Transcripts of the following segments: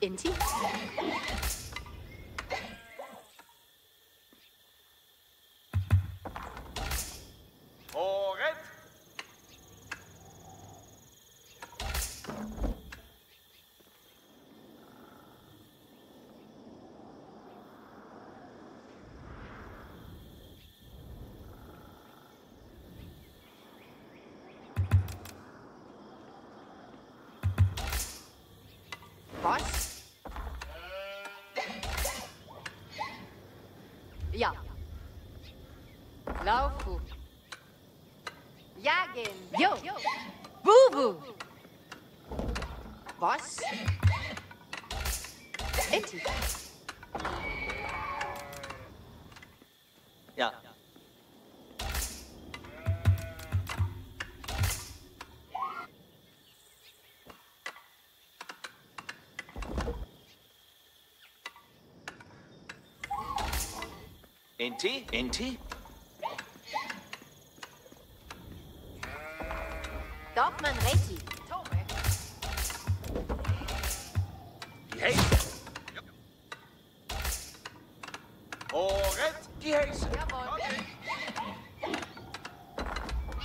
Inti? Laufu. Jagen. Jo. Bubu. Was? Inti. Ja. Inti, Inti.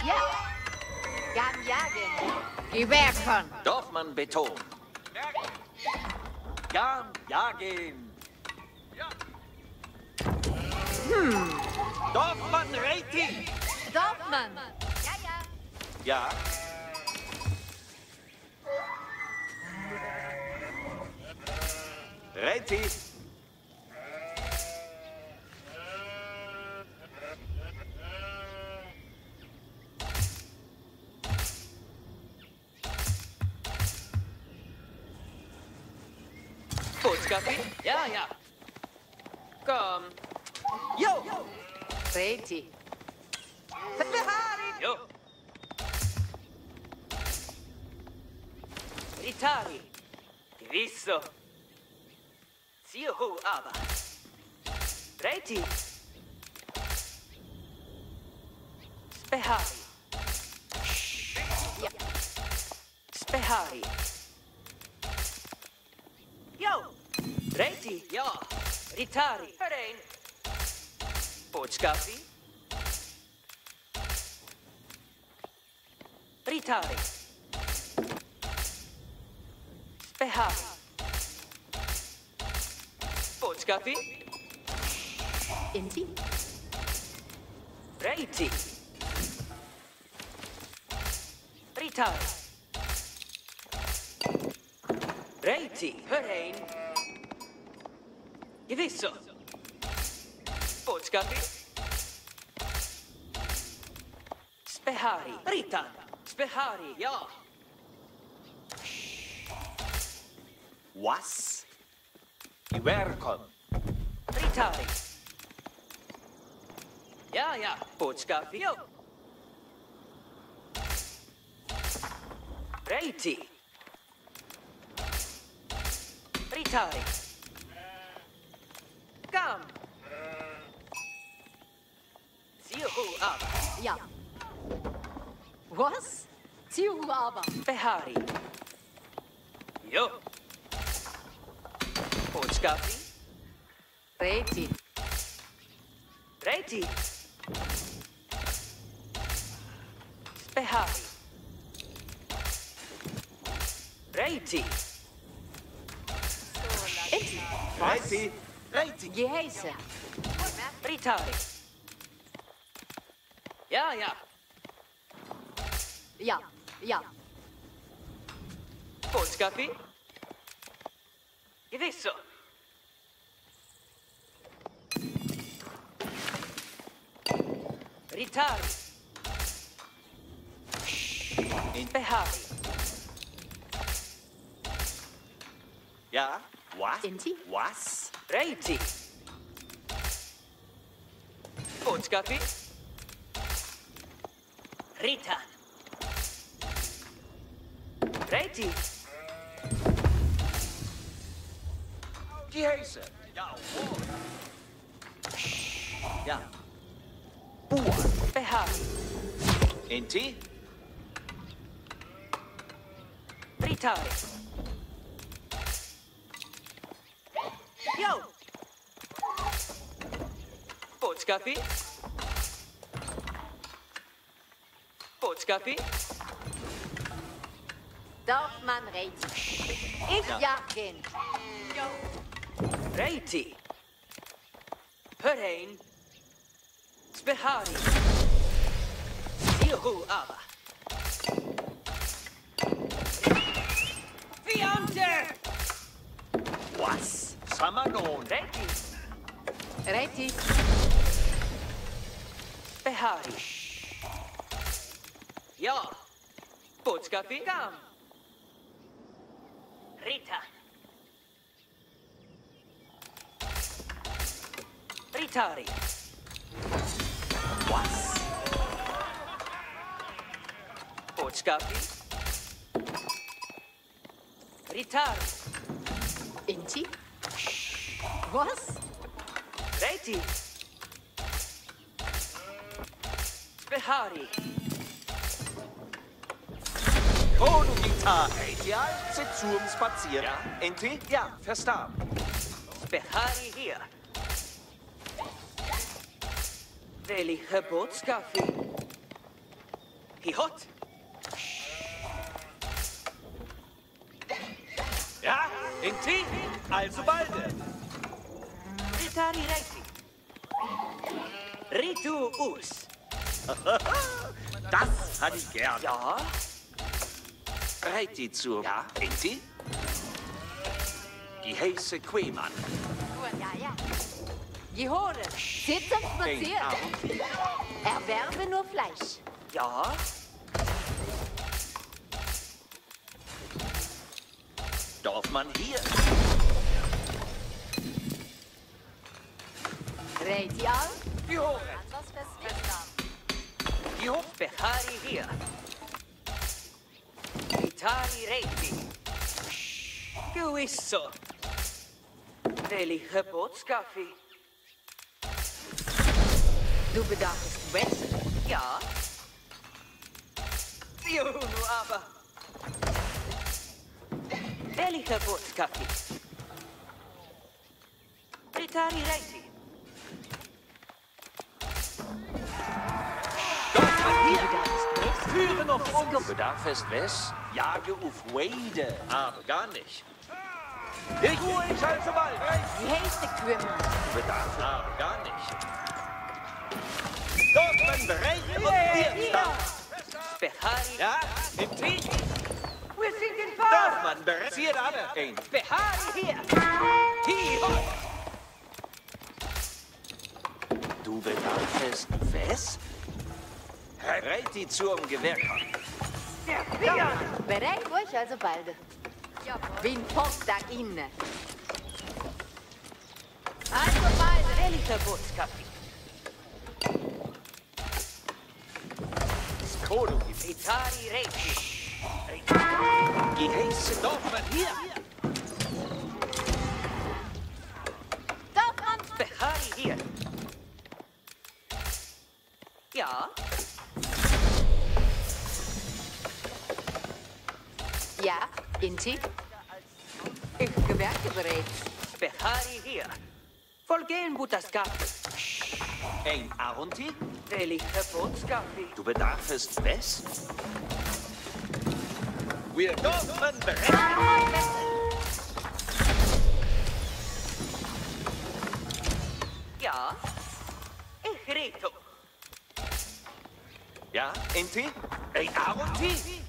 Ja. Gam jagen. Gewehrkon. Dorfmann Beton. Gam, jagen. Hm. Dorfmann Rating. Dorfmann. Ja, ja. Ja. Reti. Copy? Yeah, yeah. Come. Yo! Ready. Yo! Ritari. Diviso. Ziohu Aba. Ready. Spehari. Spehari. Reti, ja. Ritari. Hörrein. Boodschapje? Ritari. Spehari. Boodschapje? Inti? Reiti. Ritari. Reiti, hörrein. Gevisso. Boodschapje? Spehari. Ritan. Spehari, ja. Was? Iwerkon. Ritari. Ja, ja. Boodschapje. Jo. Reiti. Ritari. Kam. Siuhu ab. Ja. Was? Ziru aber. Behari. Jo. Boodschapje. Reti. Reiti. Behari. Reiti. Inti. Reti. Reti. Geheise. Ritari. Ja, ja. Ja. Ja. Boodschapje. Gevisso. Ritari. Behari. Ja, what? Inti? Was? Reiti. Boodschapje. Rita. Reiti. Die Häse. Ja, oh. Ja. Behari. Inti? Ritari. Boodschapje. Boodschapje. Dorfman Reiti. Ich jagen. Reiti. Hörheen. Spehari. Juhu, aber. Fiante! Was? Samanon. Reiti. Reiti. Behari. Ja. Boodschapje. Kam. Rita. Ritari. Was? Boodschapje. Ritari. Inti. Was? Reiti. Behari. Konugita. Ja, sit zum Spazieren. Ja. Inti? Ja, verstaan. Behari hier. Welche Boodschapje? Hihot. Ja, Inti? Also balde. Ritari Reiti. Ritu Us. Das hatte ich gern. Ja. Reiti zur. Ja, Inti? Die. Ja, ja. Jehore. Sit zum Ein Spazieren. Arm. Erwerbe nur Fleisch. Ja. Dorfmann hier. Reiti al. Jehore. Anders festgestellt. Jehore. Behari hier. Ritari Reiti. Gewisso. Welche Boodschapje? Du bedarfst Wäsche. Ja. Juhu, aber. Welche Boodschapje? Ritari Reiti. Dorfmann noch um. Du bedarf es wes? Jage auf Wade. Aber gar nicht. Ich, ich halte bald. Die Hälfte kümmern. Bedarf aber gar nicht. Dorfmann bereit und wir Behari. Ja, im Tee. Wir sind in Fahrt. Dorfmann bereit. Zieht alle. Ein. Hier. Hier. Du bedarfst wes? Bereit die zum Gewehr. Bereit euch also bald. Bin fort da inne. Also bald. Welche Boodschapje? Kodo. Ritari Reiti. Die Häse Dorfmann hier. Dorfmann. Behari hier. Ja. Ja, Inti. Ich gewerke bereits. Behari hier. Folgen Butaskapje. Ein Arunti. Welche Boodschapje? Du bedarfst wes? Wir Dorfmann bereit. Ja. Ich rede. Ja, Inti? Ein Arunti?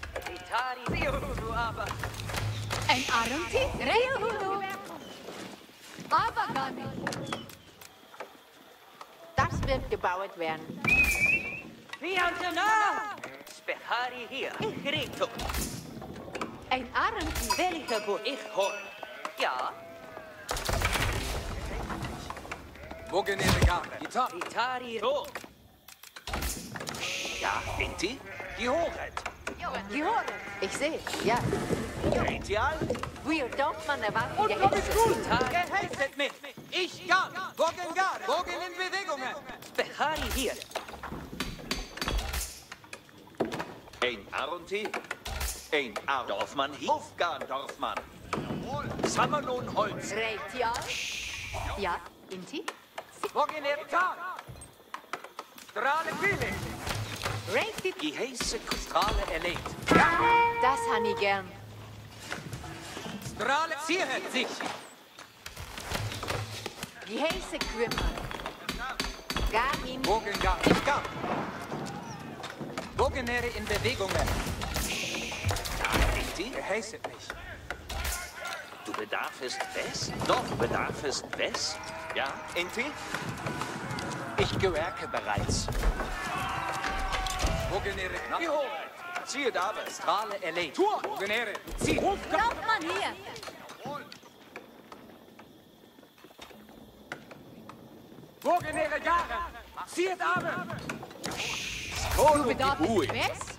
Ritari Juhu, aber. Ein Arunti? Rehudu. Aber gar nicht. Das wird gebaut werden. Fiantana! Behari hier. Ich rede. Ein Arunti. Welche Boot? Ich hol. Ja, Wogenere Garde. Gitarre. Itari. So. Ja, Inti? Gehoret. Gehört. Ich sehe. Ja. Retial? Wir Dorfmann erwarten Gehälter. Geheißet mich. Ich kann. Wogen Garde. Wogen in Bewegungen. Behari hier. Ein Arunti? Ein Ar Dorfmann hier? Aufgarn, Dorfmann. Sammerlohn Holz. Retial. Ja. Inti? Wogenere Garde. Strahlen Kühle. Reti. Geheiße Strahle erlegt. Das han ich gern. Strahle ziert sich. Gehälter Quimmer. Gamin. Wogen Garde. Ich kann. Wogenere in Bewegungen. Inti? Geheißet mich. Du bedarfest West? Doch, bedarfest West? Ja, Inti? Ich gewerke bereits. Wogenere Knapp. Zieht aber. Strahle erlegt. Tor. Wogenere. Zieh. Dorfmann hier. Wogenere Garde. Ziert aber. Du bedarfst West?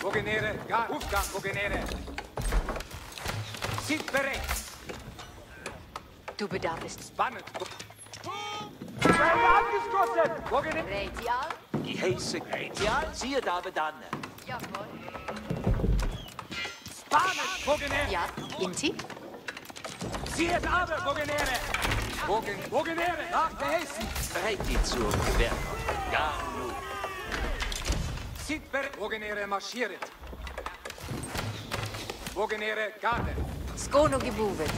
Wogenere Garde. Aufgang. Wogenere. Zieht bereit. Du bedarfst Spannend. Abgeschossen. Wogenere. Retial. Geheiße Retial? Zieht aber dann. Jawohl. Spannend. Wogenere. Ja. Inti? Ziert aber. Wogenere. Wogen. Wogenere. Nach geheißen. Bereit die zur Gewerkung. Ja, nun. Zieht bereit. Wogenere marschiert. Wogenere Garde. Skono gebuvet.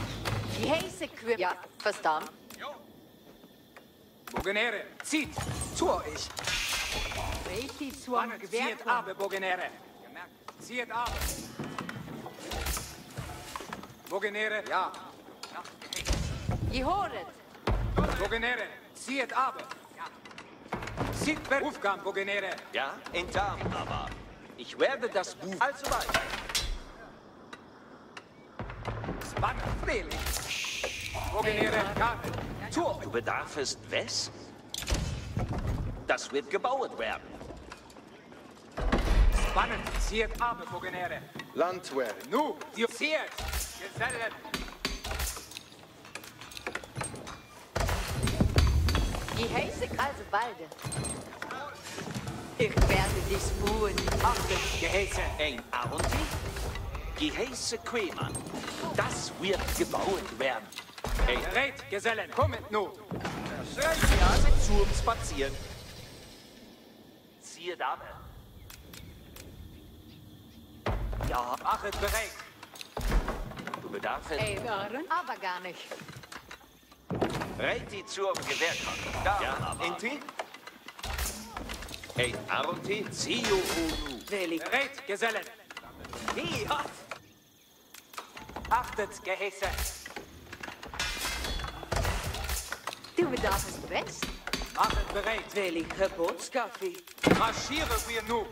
Gehälter Quimmer. Ja. Verstanden. Bogenere, zieht! Zur ich! Reti zur Spannend, zieht aber, Bogenere! Gemerkt, zieht aber! Bogenere, ja! Gehört. Bogenere, zieht aber! Zieht per Aufgang, Bogenere! Ja, in Darm aber. Ich werde das Buch alsbald. Spannend, freilich! Bogenere, Garde! Zur! Du bedarfest West? Das wird gebaut werden. Spannend, zieht aber, Bogenere! Landwehr. Nu, die zieht! Gesellen! Gehälter also balde. Ich werde dich spuren. Achtet, Gehäse! Ein Arunti? Geheiße Quemann. Das wird gebaut werden. Ein Bereit, Gesellen, kommet nu! Reitiase zum Spazieren. Zieht aber. Ja, machet bereit! Du bedarfest Aber gar nicht. Reiti zur Gewerkung. Da, ja, Inti? Ein Arunti? Zio Unu. Veli. Bereit, Gesellen! Hier. Achtet, Gehäse! Du bedarfst West? Machet bereit! Veli Geburtskaffee. Marschieren wir nu!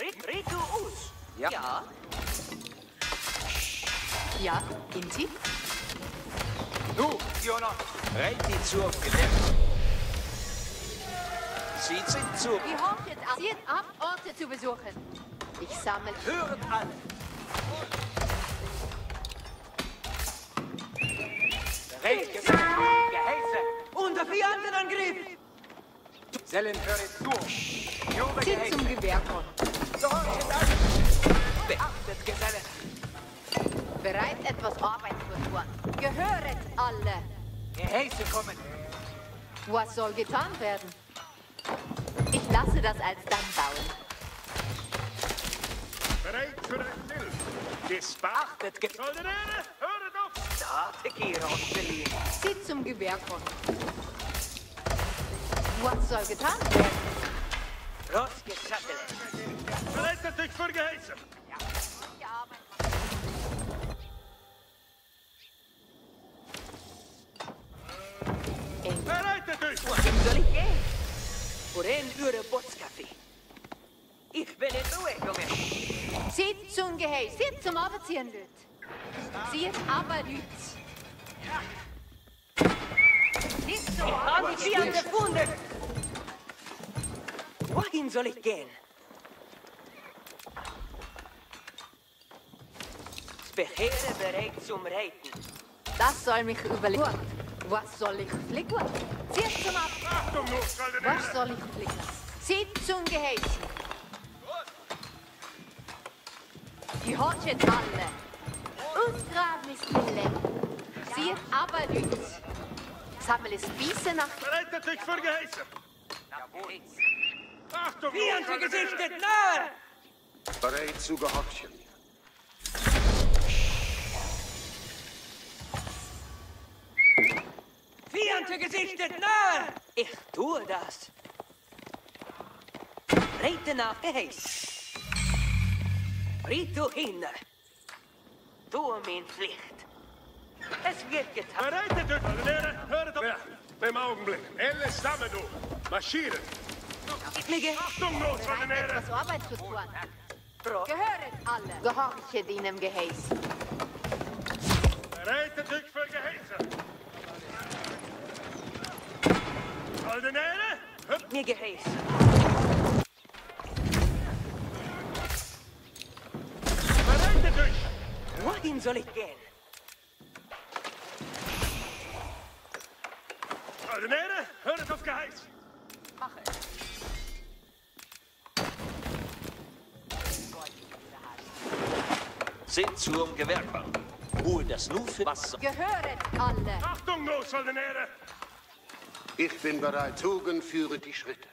Rit, ritu us. Ja. Ja. Ja. Inti? Nu, Jonas! Reiti zur Gewerkung. Sie sind zur... Gehortet ab. Zieht ab, Orte zu besuchen. Ich sammle. Hören alle. Bereit, Gesellen! Unter Fiandenangriff. Gesellen, höret zu! Zieht zum Gewehrkorn. Beachtet, Gesellen! Bereit, etwas Arbeit zu tun. Gehöret alle. Gehäse kommen! Was soll getan werden? Ich lasse das alsdann bauen. Bereit für ein Bild. Gespart. Achtet, Da, Tequila und Berlin. Zieht zum Gewehrkorn. Was soll getan werden? Rausgesattelt. Bereitet euch für Geheißen. In Bereitet euch! Wohin soll ich gehen? Wohin eure Bootskaffee? Ich bin in Bewegung. Seht zum Gehäuse. Seht zum Abziehen, Leute. Seht aber, Leute. Seht zum An die Fiante gefunden. Wohin soll ich gehen? Beheere bereit zum Reiten. Das soll mich überlegen. Was soll ich fliegen? Seht zum Ab... Achtung, Was soll ich fliegen? Seht zum Gehäuse. Die hat Wille. Seht aber, Leute. Sammel es Biese nach... Bereitet euch für Geheiße! Achtung, Fiante Soldatäre! gesichtet, nahe! Bereit zu gehorchen. Fiante gesichtet, nahe! Ich tue das. Reite nach Geheiß. Rito hin. Tue min Pflicht. Es wird getan. Bereitet euch, Soldatäre! Hört auf! Ja, im Augenblick. Elle Stamme, du! Marschieren! Gib mir Geheiß. Achtung, nur, Bereit, Soldatäre! etwas Arbeit zu tun. Bro. Gehöret alle. Gehorchet ihnen Gehäuse. Bereitet euch für Geheiße! Soldatäre! Hüpft! Mir Geheiß. Wohin soll ich gehen? Soldatäre! Hört auf Geheiß! Sind zum Gewerkbau. Hol das nur für Wasser. Gehöret alle. Achtung, nur, Soldatäre! Ich bin bereit. Tugen führe die Schritte.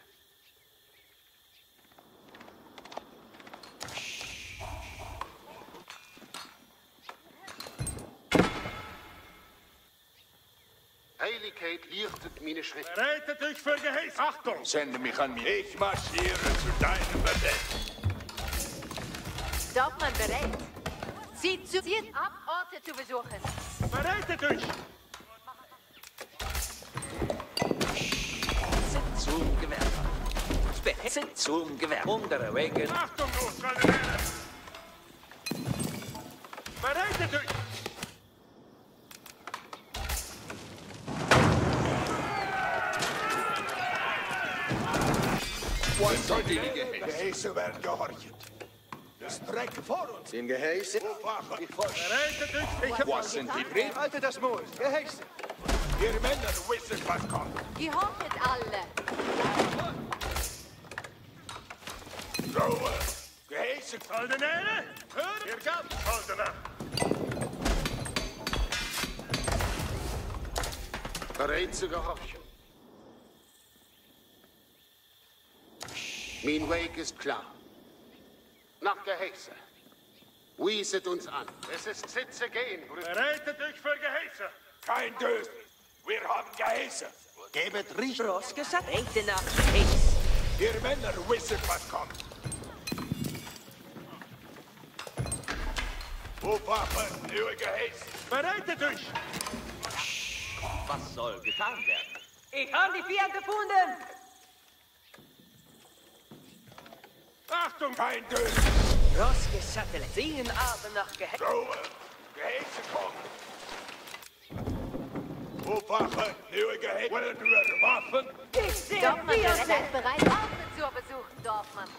Lichtet meine Schritte. Bereitet euch für Geheiß! Achtung! Sende mich an mich. Ich marschiere zu deinem Befehl. Dorfmann bereit. Sieht zu. Sieht ab, Orte zu besuchen. Bereitet euch! Sind zum Gewerkbau. Sind zum Gewerkbau. Unterwegen. Achtung, Soldatäre! Bereitet euch! Die Geheiße werden gehorcht? Das Dreck vor uns. Den Geheiß? Wache. Bereitet euch! Ich hab... Was sind die Briefe? Haltet das Maul. Geheiß. Ihr Männer wissen, was kommt. Gehorchet alle. Ruhe. Geheiße. Soldatäre! Hört ihr ganz, Soldater! Bereit zu gehorchen. Mein Weg ist klar. Nach Geheiße. Wieset uns an. Es ist Sitze gehen, Brüder. Bereitet euch für Geheiße! Kein Dösen. Wir haben Geheiße. Gebet Richt. Bros gesagt. Reite nach Geheiß. Ihr Männer wissen, was kommt. Wache. Ihr Geheiße. Bereitet euch! Was soll getan werden? Ich habe die Fiante gefunden. Achtung. Kein Dösen. Bros gesagt. Sehen Abend nach Geheiß. Ruhe. Geheiße kommt. Wache. Ihr Geheiße. Wollen wir Waffen? Ich sehe Dorfmann bereit. Fiante. Seid bereit, Orte zu besuchen, Dorfmann.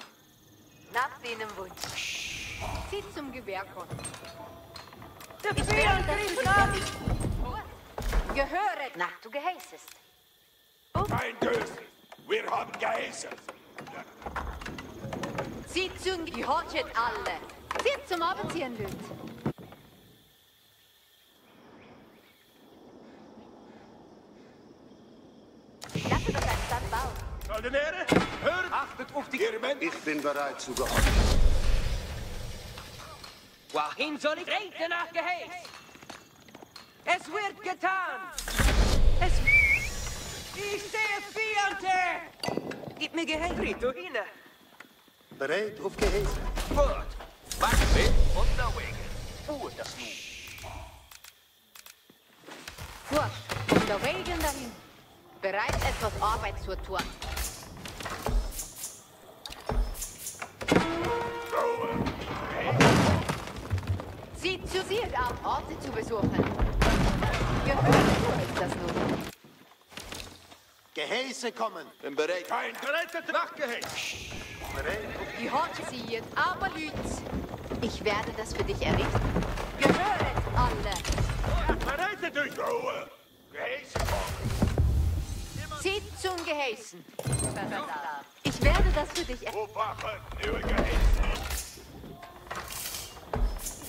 Nach deinem Wunsch. Zieht zum Gewehr kommen. Der Ich werde Fiante das ist für an. Gehöret nach du geheißest. Kein Dösen. Wir haben Geheiße. Zieht zum Gehorchet alle. Zieht zum Abziehen, Leute. Ich lasse das als Stand bauen. Soldatäre! Hört! Achtet auf die... Männer. Ich bin bereit zu gehorchen. Wohin soll ich reiten nach Geheiß? Es wird getan. Es... Ich sehe Fiante. Gib mir Geheiß. Rito hin. Bereit, auf aufgeheißen. Gut. Mach mit unterwegs. Fuhr das nun. Furcht, unterwegs dahin. Bereit, etwas Arbeit zu tun. Sieht zu viel ab, Orte zu besuchen. Gehört das nun. Gehäuse kommen. Bin bereit. Kein gerettet. Nachgehäst. Die Horte zieht, aber Lütz. Ich werde das für dich errichten. Gehört alle. Bereitet euch. Ruhe. Zieht zum Gehäßen. Ich werde das für dich errichten.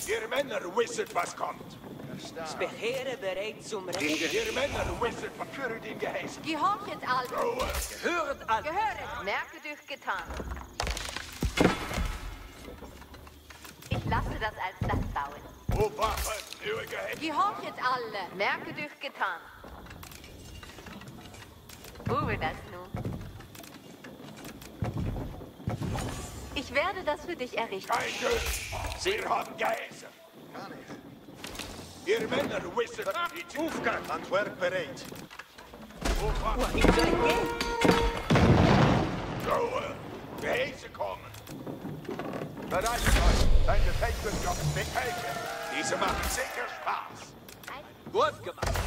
Ihr Männer wisset, was kommt. Beheere bereit zum Recht. Ihr Männer wisset, was für den Gehäuse. Gehorchet alle. Ruhe. Hört alle. Gehöret, merke durch getan. Lasse das als Dach bauen. Gehorchet alle, merke durch getan. Wo will das nun? Ich werde das für dich errichten. Kein Glück. Wir haben Gehäuse. Ihr Männer wisset, was Aufgang. Handwerk bereit. Wo wachen Ich soll gehen. Ruhe. Gehäuse kommen. Bereitet euch. Dein Befehl wird Job Befehle. Diese machen sicher Spaß. Gut gemacht.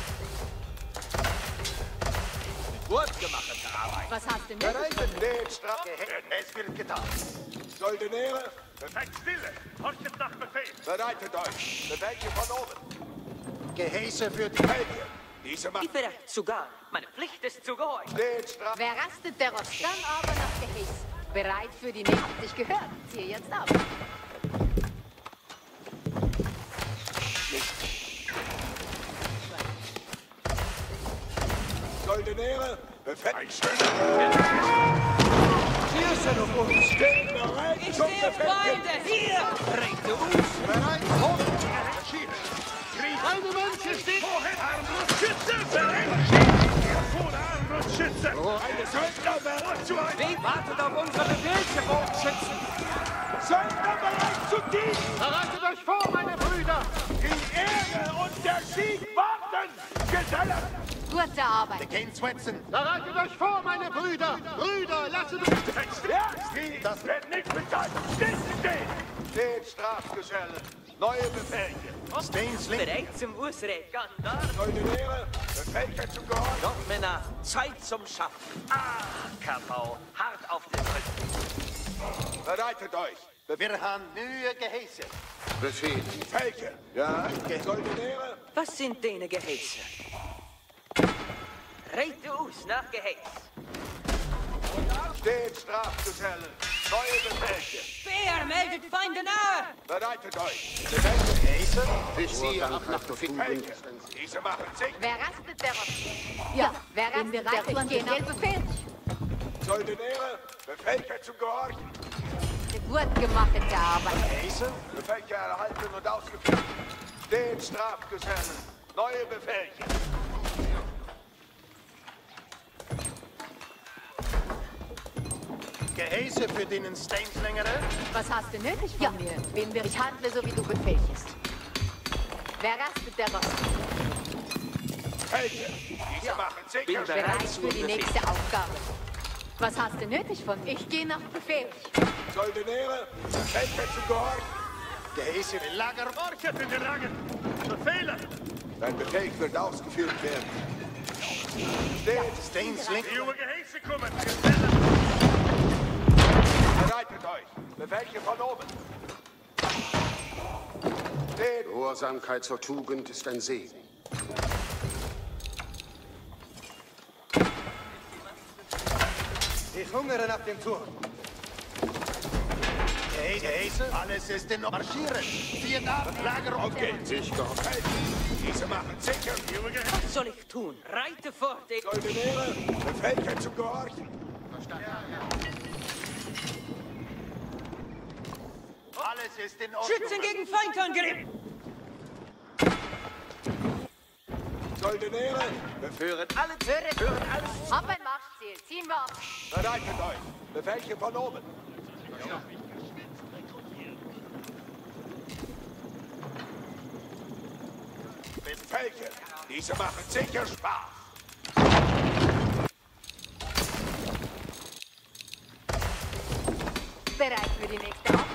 Gut gemachte Arbeit. Was hast du mit? Bereitet den Strafe. Es wird getan. Soldeniere, Seid stille. Horchet nach Befehl. bereitet euch. Befehle von oben. Gehäuse für die Belgier. Diese Ich machen bereit zu gehen. Meine Pflicht ist zu gehorchen. den Strafe. Wer rastet, der rost. Dann aber nach Gehäß. Bereit für die nächste. Dich gehört. Ziehe jetzt ab. Soldeniere, Befehl. Schießen auf uns. Stehen bereit Ich zum. Feinde. Hier. Rechte uns. Bereit. Hoch. Schieben. Eine Mönche steht vorhin. Armbrustschütze. Bereit. Armbrustschütze. Eine Söldner bereit zu ein. Wen wartet auf unsere Befehle, Bogenschützen? Söldner bereit zu dienen. Bereitet euch vor, meine Brüder. Die Ehre und der Sieg warten. Gesellen. Gute Arbeit. Kein Zwetzen. Bereitet euch vor, meine Brüder. Brüder, lasst uns... Sie, das wird nicht bezahlt. Stehen, stehen. Den Strafgesellen. Neue Befehle. Stainsling. Bereit zum Ausreden. Soldeniere, Befehle zum Gehorchen. Doch, Männer, Zeit zum Schaffen. Ah, Kapau, hart auf den Rücken. Bereitet euch. Wir haben neue Gehäuse. Befehl. Befehle. Ja, Soldeniere, Was sind deine Gehäuse? Reite aus nach Gehäß. den Strafgesellen. Neue Befehle. Bär meldet Feinde nahe. Bereitet euch. Gehäuse. Ich ziehe ab nach Befinden. Befehle. Diese machen sich. Wer rastet, der rost. Ja, wer rastet, der rost. Geh nach Befehl. Soldeniere, Befehle zum Gehorchen. Gut gemachte Arbeit. Gehäuse. Befehle erhalten und ausgeführt. Den Strafgesellen. Neue Befehle. Gehäuse für den Stainslängere. Was hast du nötig von mir? Bin wir ich handle so, wie du befehlst. Wer rastet, der rost. Befehle. Diese machen sicher. Bereit für die nächste Aufgabe. Was hast du nötig von mir? Ich gehe nach Befehl. Soldeniere, Befehle zum Gehorchen. Gehäuse im Lager. Horchet in den Rangen. Befehle. Dein Befehl wird ausgeführt werden. Den Stainsling. Die junge Gehäse kommen. Bereitet euch. Befehle von oben. Den Gehorsamkeit zur Tugend ist ein Segen. Ich hungere nach dem Turm. Gehäuse. Gehäse. Alles ist in Ordnung. Marschieren. Vier ab. Lager auf geht sich gehorchen. Diese machen sicher. Junge. Was soll ich tun? Reite fort. Ich Soldeniere, Befehle zum Gehorchen. Alles ist in Ordnung. Schützen gegen Feindangriff. Soldeniere, Hören alle, Höret. hören alles. Hab ein Marschziel. Ziehen wir ab. bereitet euch. Befehle von oben. Befehle. Diese machen sicher Spaß. Bereit für die nächste Aufgabe.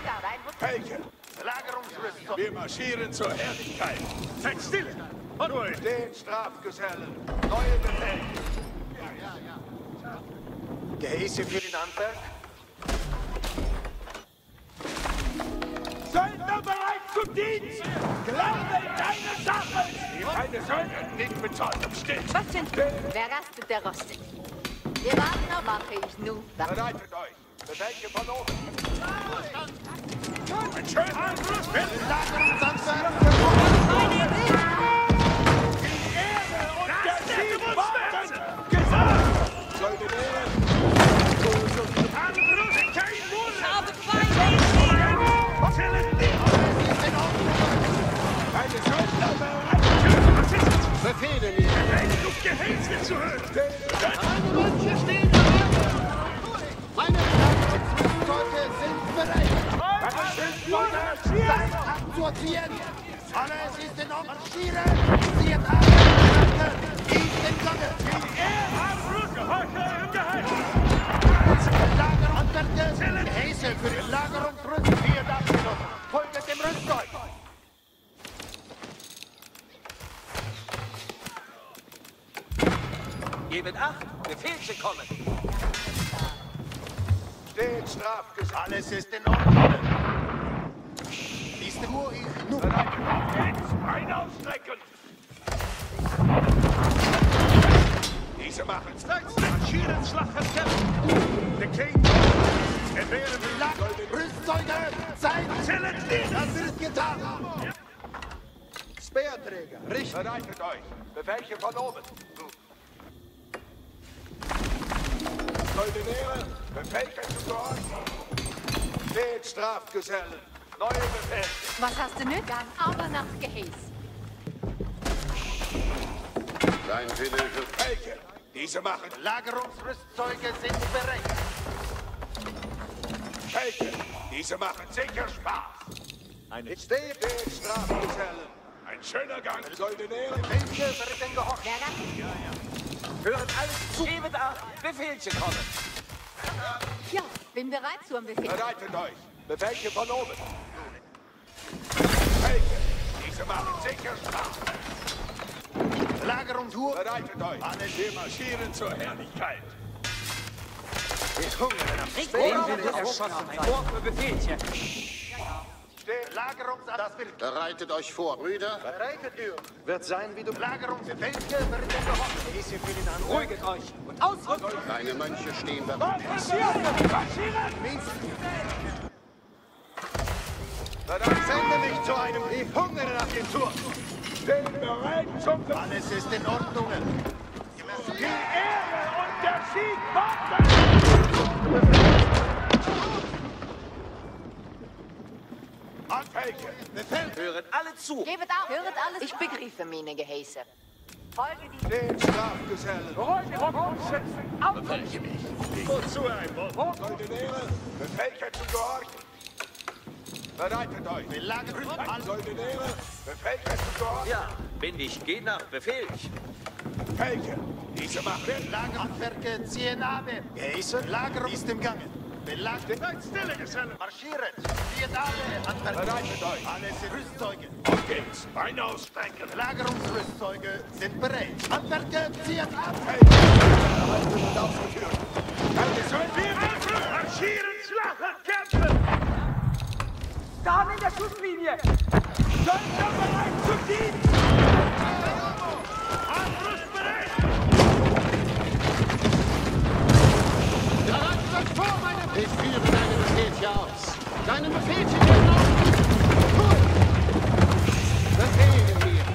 Lagerungsweg. Lagerungsrüstung. Wir marschieren zur Herrlichkeit. Seid still! Onward! Den Strafgesellen. Neue Befehle. Geheiße für den Antrag? Söldner bereit zum Dienst! Glaube in deine Sache! Keine Söldner, nicht bezahlt. Steht. Was sind Wer rastet, der rostet. Wir warten auf, mache ich nun. Bereitet euch. Befehle von oben. Ein schöner Angriff! Lagerungsantrag Und der Sieg warten! Gesagt! Soldeniere. Angriff! Kein Mund! Ich habe zwei Keine Söldner bereit. Was ist es? Befehle nicht. Rechnung Gehältste zu hören! Bereit. Seid absortiert. Alles ist in Ordnung. Marschieren. Sie haben alle Ich bin Gange. Armbrücke! Heute im Geheim! Lagerungswerke. Geheiße für die Lagerungsrüstung. Vier Abschluss. Folget dem Rüstzeug. Gebet acht, Befehlchen kommen. Den Strafgesellen. Alles ist in Ordnung. Ist nur ich. Nur. Jetzt Bein ausstrecken! Diese machen es. Marschieren, Schlacht kämpfen! Der King! Er wäre die Lack! Rüstzeuge. Zählen die! Das wird getan. Speerträger. Richtig. Bereitet euch. Befehle von oben. Soldeniere. Befehle zu gehorchen. Den Strafgesellen. Neue Befehle. Was hast du nötig? Aber nach Geheiß. Dein Wille wird Befehle. Diese machen Lagerungsrüstzeuge sind bereit. Befehle. Diese machen sicher Spaß. Eine Stehe. Den Strafgesellen. Ein schöner Gang! Soldeniere. Welche werden gehorcht? Wer rastet? Hören alles zu. Gebet acht, Befehlchen kommen. Ja, bin bereit zu einem Befehl. Bereitet euch. Befehle von oben. Machen sicher Spaß. Lagerungstour. Bereitet euch. Alle wir marschieren zur Herrlichkeit. Ich hungere nach will ich erschossen. Ein für Befehlchen. Den Lagerungs... Das wird Bereitet euch vor, Brüder. bereitet ihr. Wird sein, wie du... Lagerungsbefehle werden gehorcht. Diese für den Antrag. Ruhiget euch und ausrücken! Deine Mönche stehen bereit. Sende mich zu einem... Ich hungere nach dem Turm. Den bereit zum Ge Alles ist in Ordnung. Die Ehre und der Sieg warten! Befehle. Befehl. Hören alle zu. Gebet auf, höret alles. Ich begreife meine Geheiße. Folge die... Den Strafgesellen. Befehle mich! Wozu ein Wort? Soldeniere. Befehle zu gehorchen. Bereitet euch. Soldeniere. Befehle zu gehorchen. Ja, bin ich. Geht nach Befehlchen. Befehle. Diese machen Lagerhandwerke ziehen ab. Geheiße. Lagerung ist im Gange. Belagt... Seid stille, Gesellen! Marschieren. Ziehen ab. Handwerke. Bereitet euch. Alles in Rüstzeuge. Auf geht's! Bein ausstrecken! Lagerungsrüstzeuge sind bereit. Handwerke ziehen ab. Wir Angriff! Marschieren, Schlacht kämpfen! Da in der Schusslinie! Söldner bereit zum Dienst! Angriff bereit! Ich führe deine Befehlchen aus. Deine Befehlchen werden ausgeführt. Tu es. Befehle mir.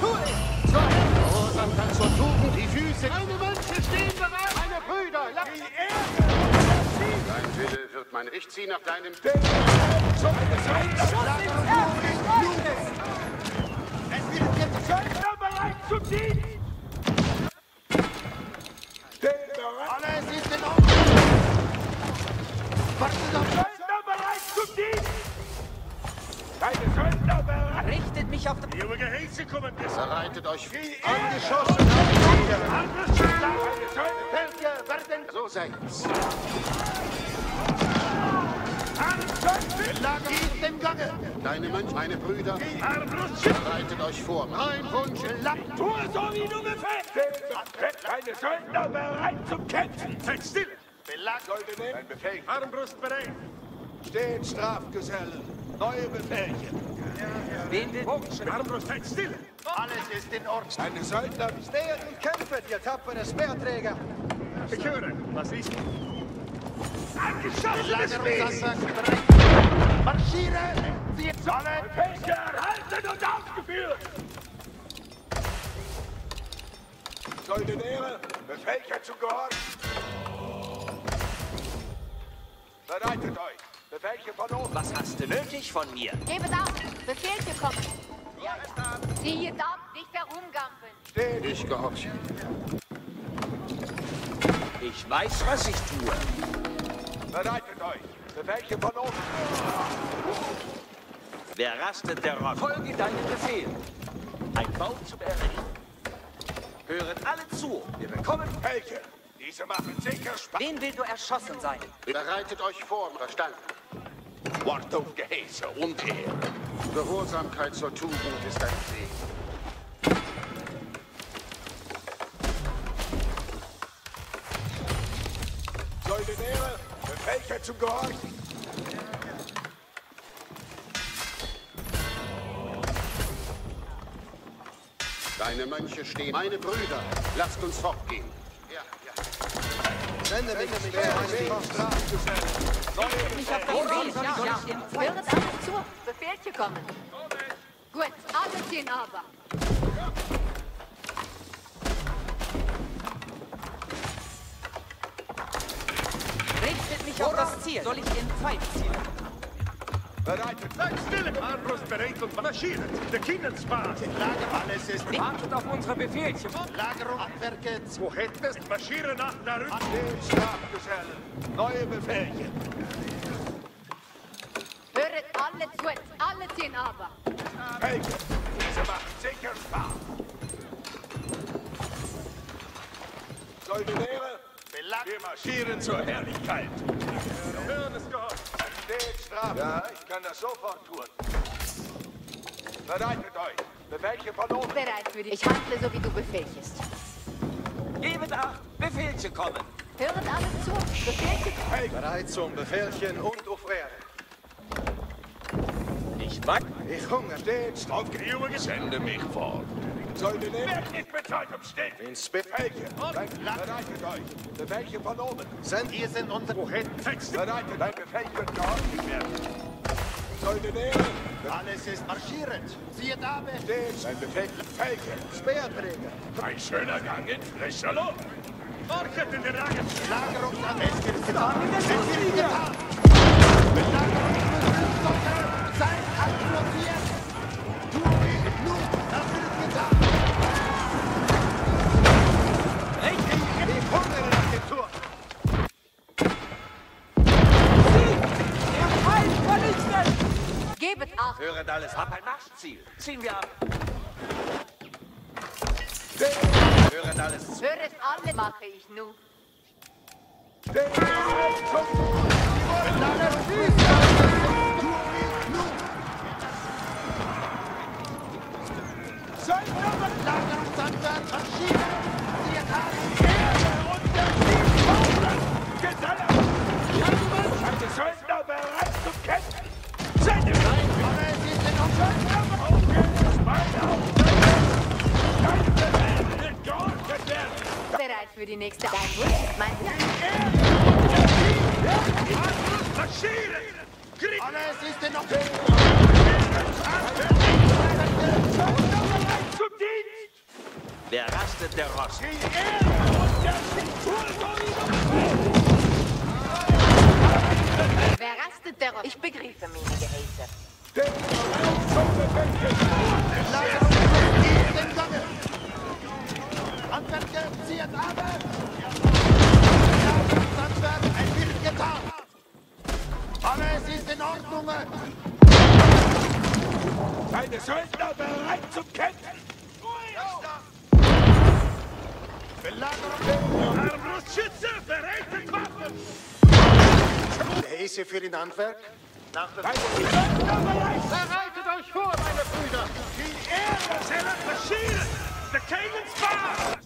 Tu es. Zur Gehorsamkeit zur Tugend. Die Füße. Meine Mönche stehen bereit. Meine Brüder. Lasst Dein Wille wird mein Ich ziehe nach deinem Söldner Den! Richtet mich auf Die junge Geheiße kommen Bereitet euch Angeschossen. Meine Brüder, bereitet euch vor. Mein Wunsch, Tu so, wie du befehlst! Deine Söldner bereit zum Kämpfen! Seid still! Belagerung, dein Befehl. Armbrust bereit. Steht, Strafgesellen. Neue Befehle. Will Bogen, Armbrust, seid still. Alles ist in Ordnung. Deine Söldner Steht und kämpft, ihr tapfere Speerträger. Ich höre. Was ist? Marschieren! Sie Alle Befehle erhalten und ausgeführt! Soldeniere, Befehlchen zu gehorchen. Bereitet euch. Befehlchen von oben. Was hast du nötig von mir? Gebet auf! Befehlche kommen! Ziehet ab, nicht herumgampeln! Steht, Ich gehorche. Ich weiß, was ich tue. Bereitet euch. Befehlchen von oben. Wer rastet, der Rock. Folge deinem Befehl. Ein Bau zum Errichten. Höret alle zu. Wir bekommen... Befehlchen. Diese machen sicher Spaß. Wen will du erschossen sein? Bereitet euch vor, verstanden. Wortung, Gehäse und Ehre. Gehorsamkeit zur Tugend ist ein Segen. Soldeniere, Befehlchen zum Gehorchen. Deine Mönche stehen. Meine Brüder, lasst uns fortgehen. Ja, ja. Sende mich, Speerträger. Strafgesellen. Ich hab den Weg, ja, ja. Höret alles zu! Befehlche kommen! Gut, alle ziehen aber! Richtet mich auf das Ziel. Soll ich den Feind zielen? Bereitet. Seid still. Armbrust bereit und marschiert. Der Kinnenspaß. Alles ist Wartet auf unsere Befehlchen. Lagerung abwerket. Wo hättest? Marschiere nach da rüben. Steht, Strafgesellen. Neue Befehlchen. Höret alle zu! Alle ziehen aber! Befehlchen. Diese machen sicher Spaß. Soldeniere, wir marschieren zur Herrlichkeit. Hören es gehört. Steht Strafe. Ja, ich kann das sofort tun. Bereitet euch. Befehlchen von oben. Bereit für die... Ich handle so, wie du befehlst. Gebet acht. Befehlchen kommen. Höret alles zu! Befehlche... Bereit zum Befehlchen und auf Ehre. Ich mag... Ich hungere. Steht Junge, sende mich fort. Soldeniere, wer nicht bezahlt am Steg. Ins Bett. Befehlchen. Bereitet euch. Befehlchen von oben. Send ihr sind unter... Wo hätten? Seid still. Bereitet. Dein Befehl wird gehorcht werden. Soldeniere, Alles ist marschierend. Siehe Dame. steht. Dein Befehl. Befehlchen. Speerträger. Ein schöner Gang in frischer Luft. Market in den Rangen. Lagerungsantrag ist getan. Es wird getan. Höret alles ab. Ein Marschziel. Ziehen wir ab. Höret alles. Höret alle, mache ich nun! Lagerungsantrag marschieren. Siehe Dame. Seine Bereit für die nächste... Ist mein Marschieren. Alles ist in Ordnung. Zum Dienst. Wer rastet, der Rost. Wer rastet, der... Ich begreife meine Gehäse. Ist im Gange. Handwerker, siehe Dame. Lagerungsantrag, es wird getan. Alles ist in Ordnung. Deine Söldner bereit zum Kämpfen. Belagerung. Armbrustschütze, bereitet Waffen. Gehäse für den Handwerk. Nach Bereitet euch vor, meine Brüder! Die Ehre zählen marschieren! Der Kagan's Bars!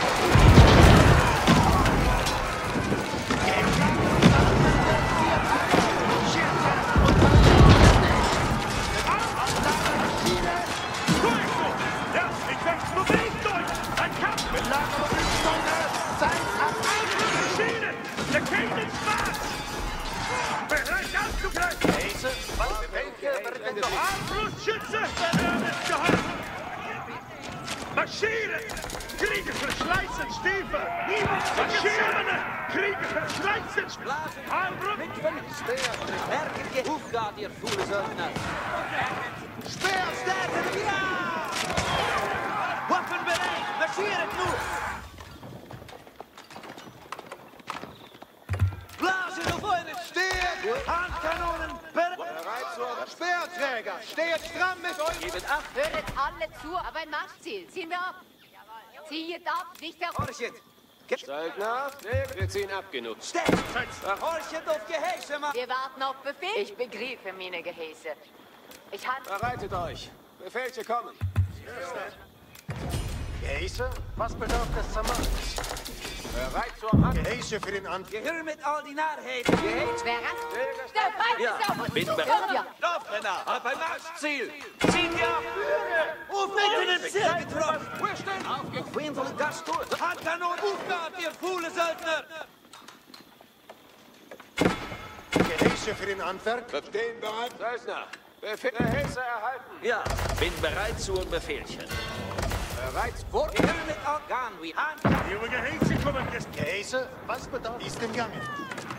Bereit anzugreifen! Ace, was welche wird doch Armbrustschütze! Verhörnet gehalten! Marschieren! Kriege verschleißen Stiefel! Marschieren! Kriege verschleißen Stiefel! Armbrust! Werken je Hoefgaard, ihr voele Söldner. Speersterken, ja! Waffen bereit, marschieren nu! Blasen auf eure Steht! Handkanonen bereit! zur Speerträger. Steht stramm mit euch. Gebet acht, Höret alle zu, auf ein Marschziel. Ziehen wir ab. Zieht ab, nicht herum. Horchet! Söldner, wir ziehen ab genug. Steht! Horchet auf Gehäse, Mann! Wir warten auf Befehl. Ich begreife meine Gehäse. Ich handle. Bereitet euch. Befehlche kommen. Gehäse, was bedarf des Zermalms? Bereit zur Hand. Gehäse für den Angriff. Gehör mit Narrheden, Gehäse! Wer rast? Der Feind Ja, ist auf uns bin zu. bereit. Hören wir. Laufmänner, ab ein Marschziel! Zieht ihr ab! Auf mit den Ziel getroffen! Wo stehen? Auf wen soll ich das tun? Handkanonen, Hoefgaard, ihr voele Söldner! Gehäse für den Handwerk. Stehen bereit. Söldner, Befehl Gehäse erhalten. Ja, bin bereit zur Befehlchen. Bereit Vor Gehör mit Organ, wie Handkanonen! Ihre Gehäse kommen jetzt! Gehäse, was bedarf ist im Gange.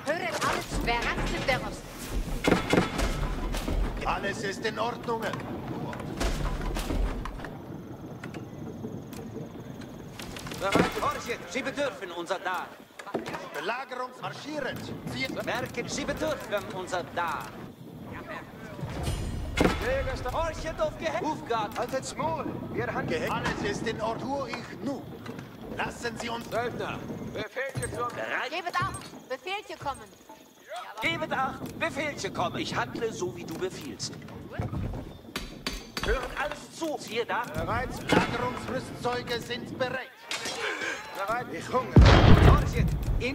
Höret alle zu. Wer rastet, der Rost. Alles ist in Ordnung. Bereit, Horchet, Sie bedürfen unser Dar. Belagerung marschierend. Sie Merken, Sie bedürfen unser Dar. Horchet auf Gehäse! Hoefgaard, haltet's Maul. Wir handeln. Alles ist in Ordnung. Ich nu. Lassen Sie uns. Söldner, Befehlche zur Bereit? Gebet ab. Befehlche kommen. Gebet acht, Befehlche kommen. Ich handle so, wie du befiehlst. Höret alles zu. Siehe da. Bereit. Lagerungsrüstzeuge sind bereit. Ich hungere.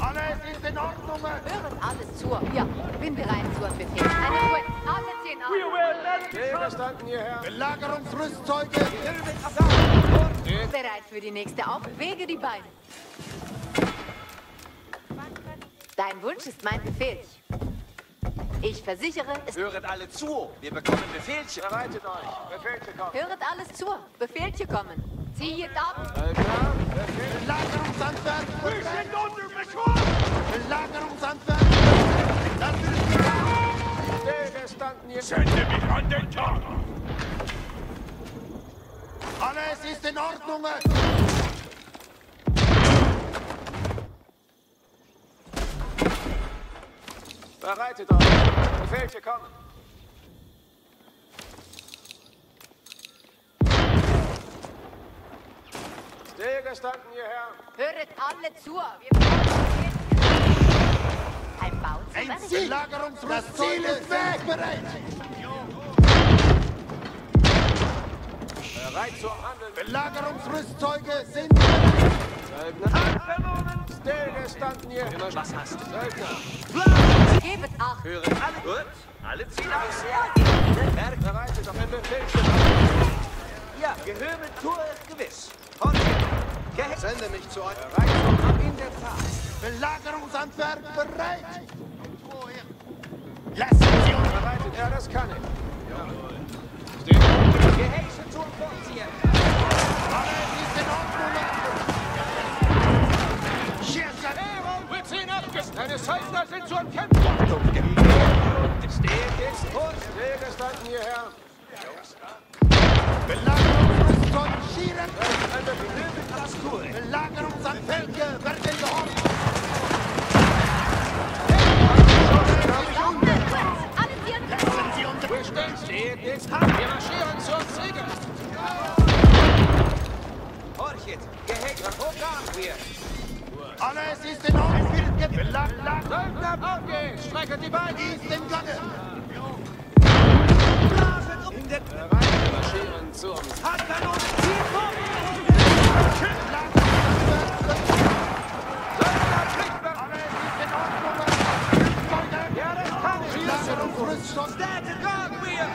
Alles ist in Ordnung. Höret alles zu. Ja, bin bereit zu Befehl. Eine Ruhe. Atmet sie in Ordnung. Stillgestanden hierher. Belagerungsrüstzeuge. Gehör mit Organ! Bereit für die nächste Auf. Wege die Beine. Dein Wunsch ist mein Befehl. Ich versichere, es Höret alle zu. Wir bekommen Befehlchen. Bereitet euch. Befehlche kommen. höret alles zu. Befehlche kommen. Zieht ab. Belagerungshandwerk Wir sind unter bereit. Das ist hier. Sende mich an den Tag! Alles ist in Ordnung. Bereitet euch. Befehlche kommen. Stillgestanden hierher. Höret alle zu. Wir Befehl. Ein Bau zu Ein. Ziel. Belagerungsrüstzeuge sind bereit. Bereit zum Handeln. Belagerungsrüstzeuge sind bereit. Söldner. Stillgestanden hier. Was hast du? Söldner. Gebet acht. Höret alle. Gut. Alle ziehen aus. Bereitet auf ein Befehlchen. ja, Gehör mit Tour gewiss. Horchet, Gehäse... Sende mich zu euch. Bereit zum Handeln. In der Tat. Belagerungshandwerk bereit. Lassen Sie uns Bereitet. Ja, das kann ich. Gehäse zum Vorziehen. Alles ist in Ordnung. Deine Söldner sind zum Kämpfen. Steht ist. Stillgestanden hierher. Belagerungsrüstzeuge schieren. Ein Befehl. das tue ich. Belagerungsanfällige werden. Alle Tiere Bestellen steht jetzt ab. Wir marschieren zur Ziege. Horchet, Gehäger, wo kamen wir? Alles ist in Ordnung. Es wird gebelagt. Söldner, auf geht's! Strecke die Beine! Ist im Gange. Blasen um den... Wir marschieren ich. Belagerungsrüstung. Städte, tragen wir!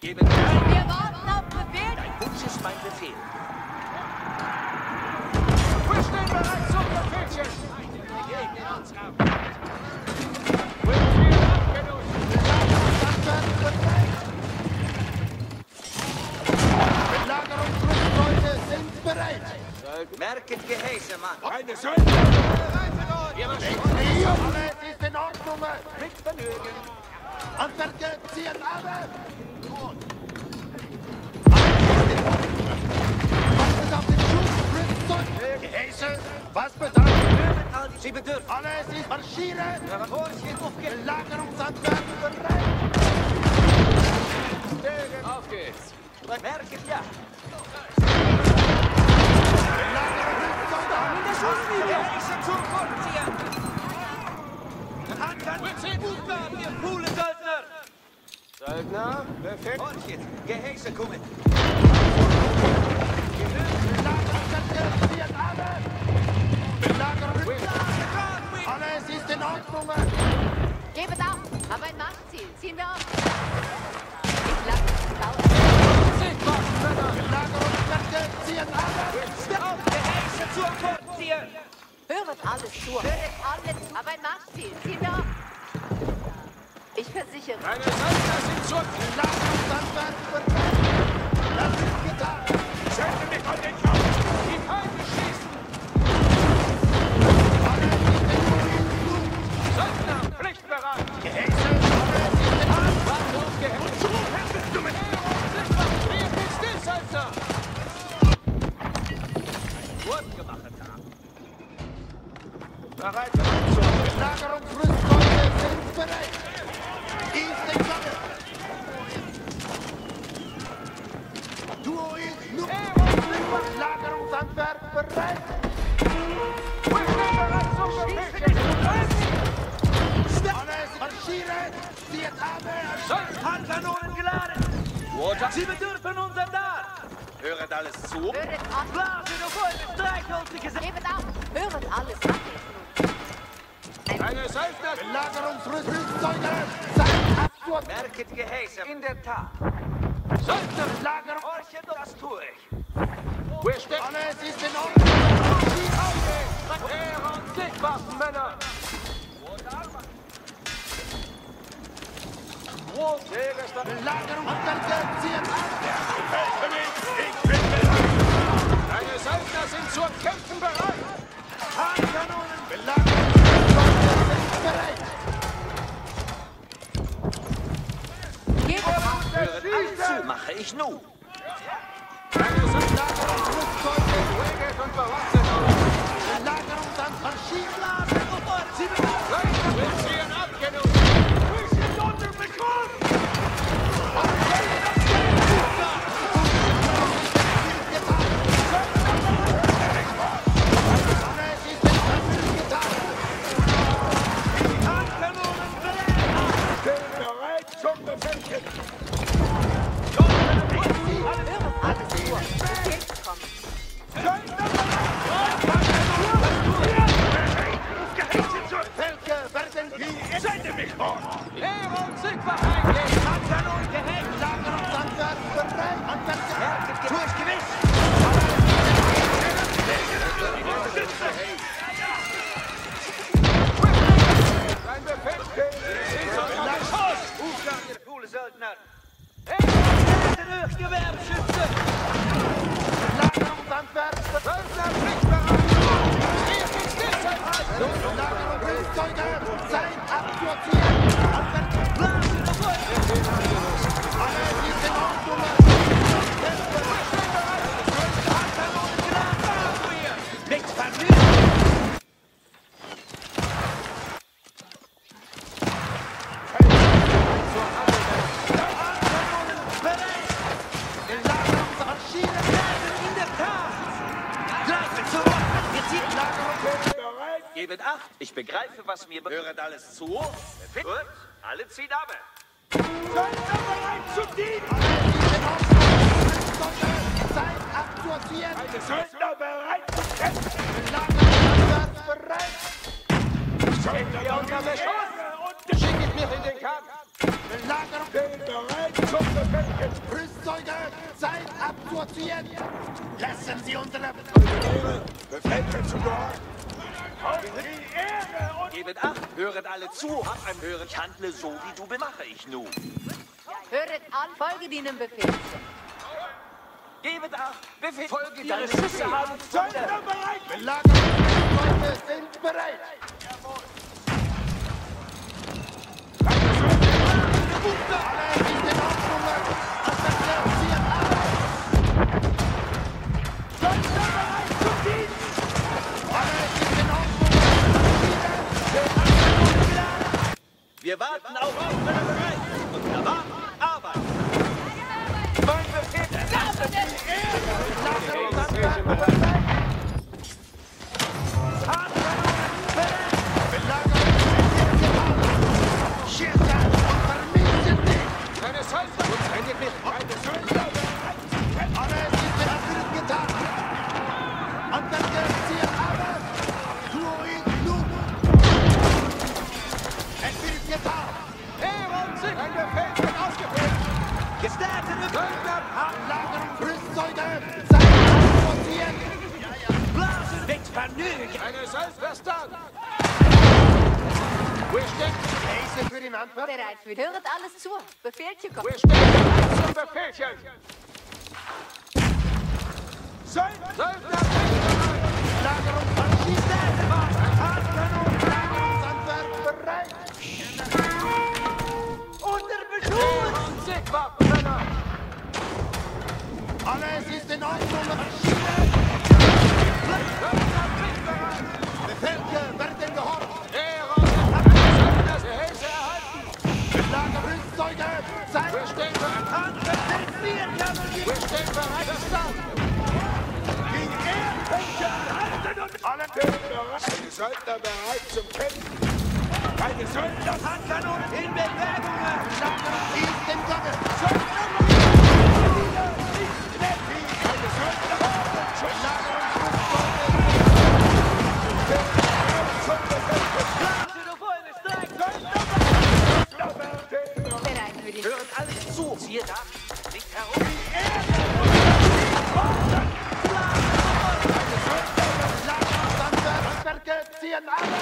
Geben Wir warten auf Befehl. Wunsch ist mein Befehl. Merket Gehäse, Mann. Eine Söldner! Wir! Alles ist in Ordnung. Mit Vergnügen. Handwerker ziehen alle. Wartet auf den Rüstung. Gehäse, was bedeutet? Sie bedürfen. Alles ist marschieren. Horchet, aufgehen. Belagerungshandwerk bereit. Auf geht's! Merket ja. Belagerungsrüstung. Gehäse zum Fortziehen. Handkanonen, Buchgarten, ihr Fuhlensöldner! Söldner, Befehl! Horchet, Gehäse kommen. Belagerungshandwerk ziehen alle. Belagerungsrüstung. Tragen wir! Alles Ordnung. Gebet auf. Aber ein Marschziel. Ziehen wir auf. Ich lasse es laufen. Belagerungshandwerk ziehen alle. Auf, Gehäse zur Fortziehen! Höret alles zu. Höret alles. Aber ein Marschziel. Ziehen wir auf. Ich versichere. Meine Söldner sind zur... Belagerungshandwerk bereit. Das ist getan. Sende mich an den Kampf! Die Feinde schießen! Gemacht, Herr. Bereit! Belagerungsrüstleute sind bereit. Ist im Gange. Duo ist nun. Belagerungshandwerk bereit. Wir stehen bereit zum Befehlchen! Marschieren. Alle. Söldner! Handkanonen geladen! Sie bedürfen unser Dart! Höret alles zu. Höret alles. Blasen auf eure Streichholzige Sa- Gebet auf. Höret alles. Meine Söldner! Belagerungsrüstleute. Seid Absturz. Merket Gehäse. In der Tat. Söldner! Belagerung. Horchet, das tue ich. Wir stehen... Alles ist in Ordnung. Ehre und Siegwaffen, Männer! Belagerungshandwerk ziehen alle. Deine Söldner sind zum Kämpfen bereit! Handkanonen! Belagerungsrüstleute sind bereit. Alles zu, mache ich nu. Deine. Reget und bewaffnet auf! Belagerungshandwerk marschieren. Blasen auf eure Höret alles zu. Gut. Alle ziehen ab. Höret an, folge deinem Befehl. Gebet acht. Befehl. Folge Ihre Schüsse haben Söldner bereit! Belagerungsrüstzeuge sind bereit! Alle sind in Ordnung! Attackiert sie ab! Söldner bereit zu dienen! Alle in Ordnung! Wir warten auf offene Bereit. Und wir Ha ha ha! Antwort? Bereit für Höret alles zu. Befehlchen kommt. Wo steckt? Zum Befehlchen! Söldner! Söldner! Lagerung verschießt! Lagerungsanwerk bereit! Unter Beschuss! Und Sigwaffenmänner! Alles ist in Ordnung! Maschine! Söldner! Befehlchen werden gehorcht! Ehre! Söldner, Gehäuse erhalten! Lagerrüstzeuge! Seid! Wir stehen bereit! Wir stehen bereit! Verstanden! Alle stehen bereit! Meine Söldner bereit zum Kämpfen! Meine Söldner Handkanonen in Bewegung! Lagerung ist im Gange! Meine Söldner Bereit für die Höret alles zu. Zieht ab. Nicht herum. Ziehen alle!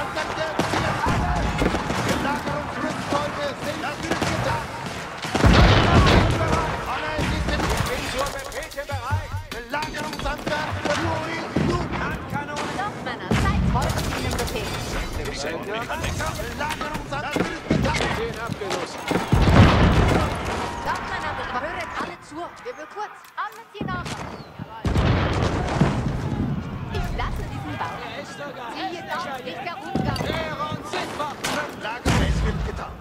Attackiert ziehen alle! Lagerungsrüstzeuge sind getan! Alle sind in zu. Wir will kurz. Alle ziehen auf. Ich lasse diesen Bau. Siehe doch, nicht der Umgang. Ehre und Sittwaffen! Lagerung es wird getan!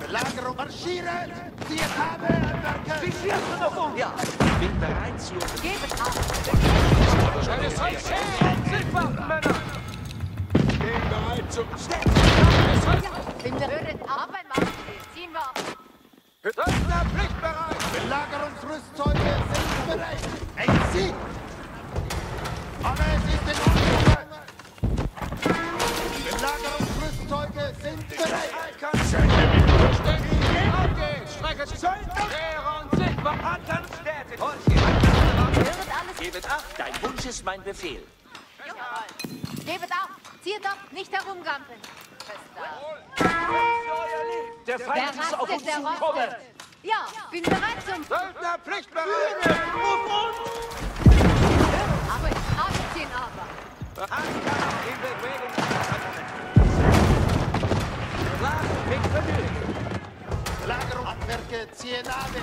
Belagerung marschieren! Sie haben Anwerke! Schießt noch um. Ja. Bin bereit zu. Gebet ab. Eine Solche! Sittwaffenmänner! stehen bereit zum Bin der höret ab ein Mann. Ziehen wir ab. Söldner blickbereit! Belagerungsrüstzeuge sind bereit! Ein Sieg! Alles ist in Ordnung! Belagerungsrüstzeuge sind bereit! Auf geht's! Strecke sich! Ehre und Sichtwaffen! Städte. Holchen. Höret alles Gebet acht. Dein Wunsch ist mein Befehl. Gebet ab. Zieht ab, nicht herumgampeln. Fest Der da. Feind Der ist auf uns der rostet. Ja, bin bereit zum... Söldner pflichtbereit! Aber ich habe ziehen aber. Belagerung Abwerke ziehen alle!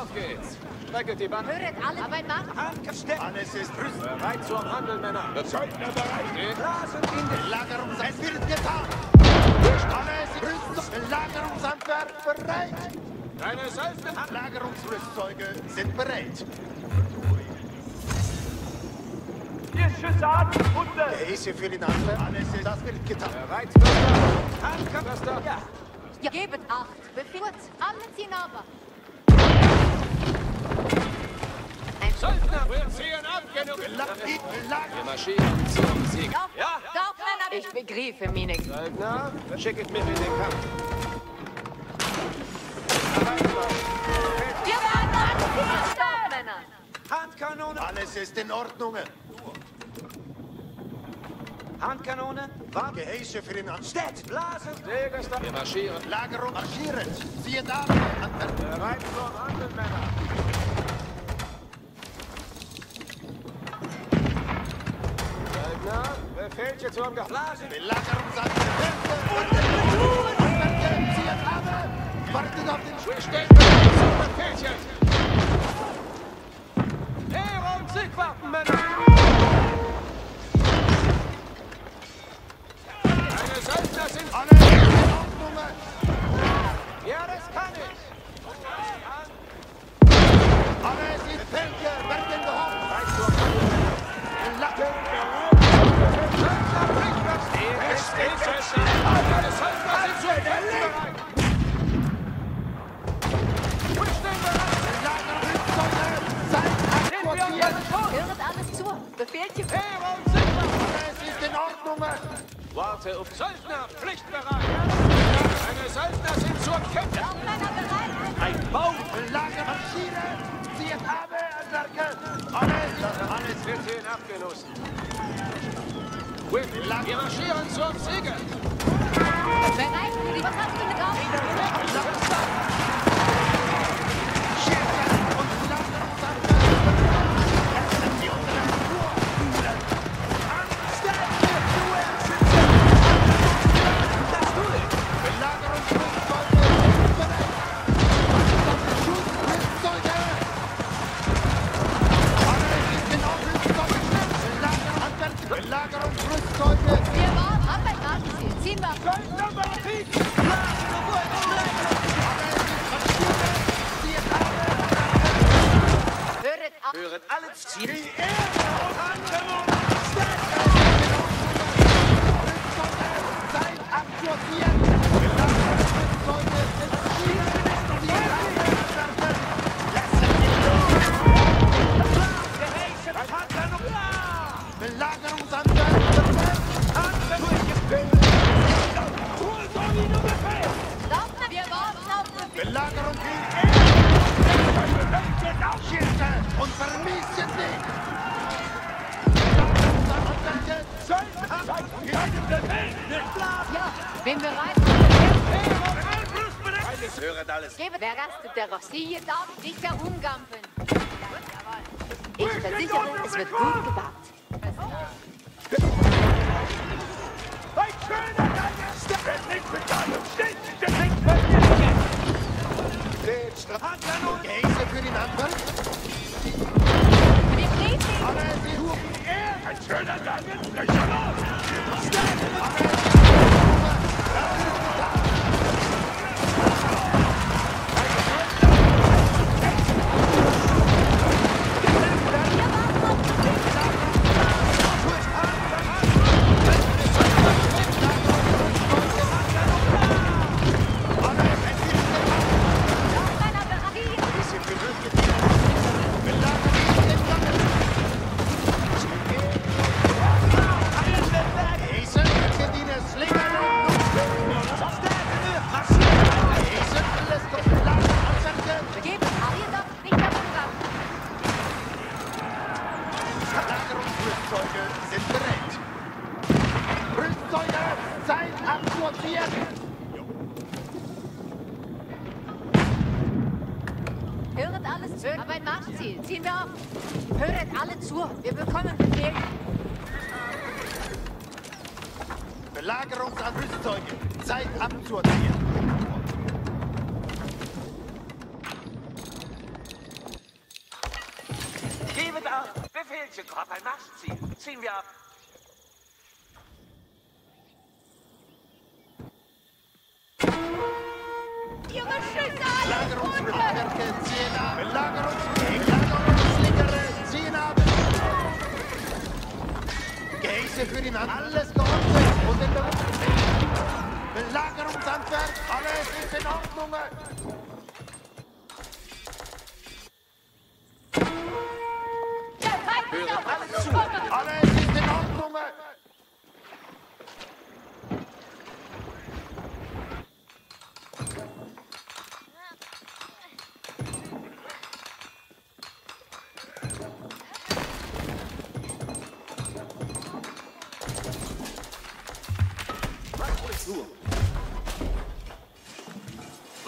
Auf geht's! Strecke die Bande! Höret alle auf ein Mann. Alles ist rüstig! Bereit zum Handeln, Männer! Söldner bereit! Blasen in den Belagerung! Es wird getan! Alles ist rüstig! Belagerungsanwerk bereit! Deine Söldner... Lagerungsrüstzeuge sind bereit. Ihr Schüsse an! Hunde! Gehäuse für den Anfang. Alles ist, das wird getan. Reizwörter! Handkörper! Ja! Ja. Gebet acht. Befehl. Alle ziehen aber. Ein Söldner! Wir ziehen ab! Genug! Wir marschieren zum Sieg. Ja. Dorfmänner. Ich begreife mich nicht. Söldner, schicket mich in den Kampf. Handkanone! Alles ist in Ordnung. Handkanone! Wart! Gehäuse für den. Steht! Blasen! Jägerstab! Wir marschieren. Lagerung marschieren. Zieht ab. Bereit zur Handelmänner! Söldner, Befehlchen zum Geblasen! Belagerungsanwärter. Zieht ab. Wartet auf den zum Befehlchen! Ehre und Siegwaffen, Männer! Meine Söldner sind... Alles ist in Ordnung. Zu. Befehlchen. Ehre und Siegwaffen! Alles ist in Ordnung. Warte auf Söldner, pflichtbereit! Meine Söldner sind zur bereit. Ein Baum! Lager marschieren. Zieht ab. Werke. Alles. Alles wird hierhin abgelost. Wir marschieren zum Siege! Bereit für die... Was hast du mit auf? Alle rastet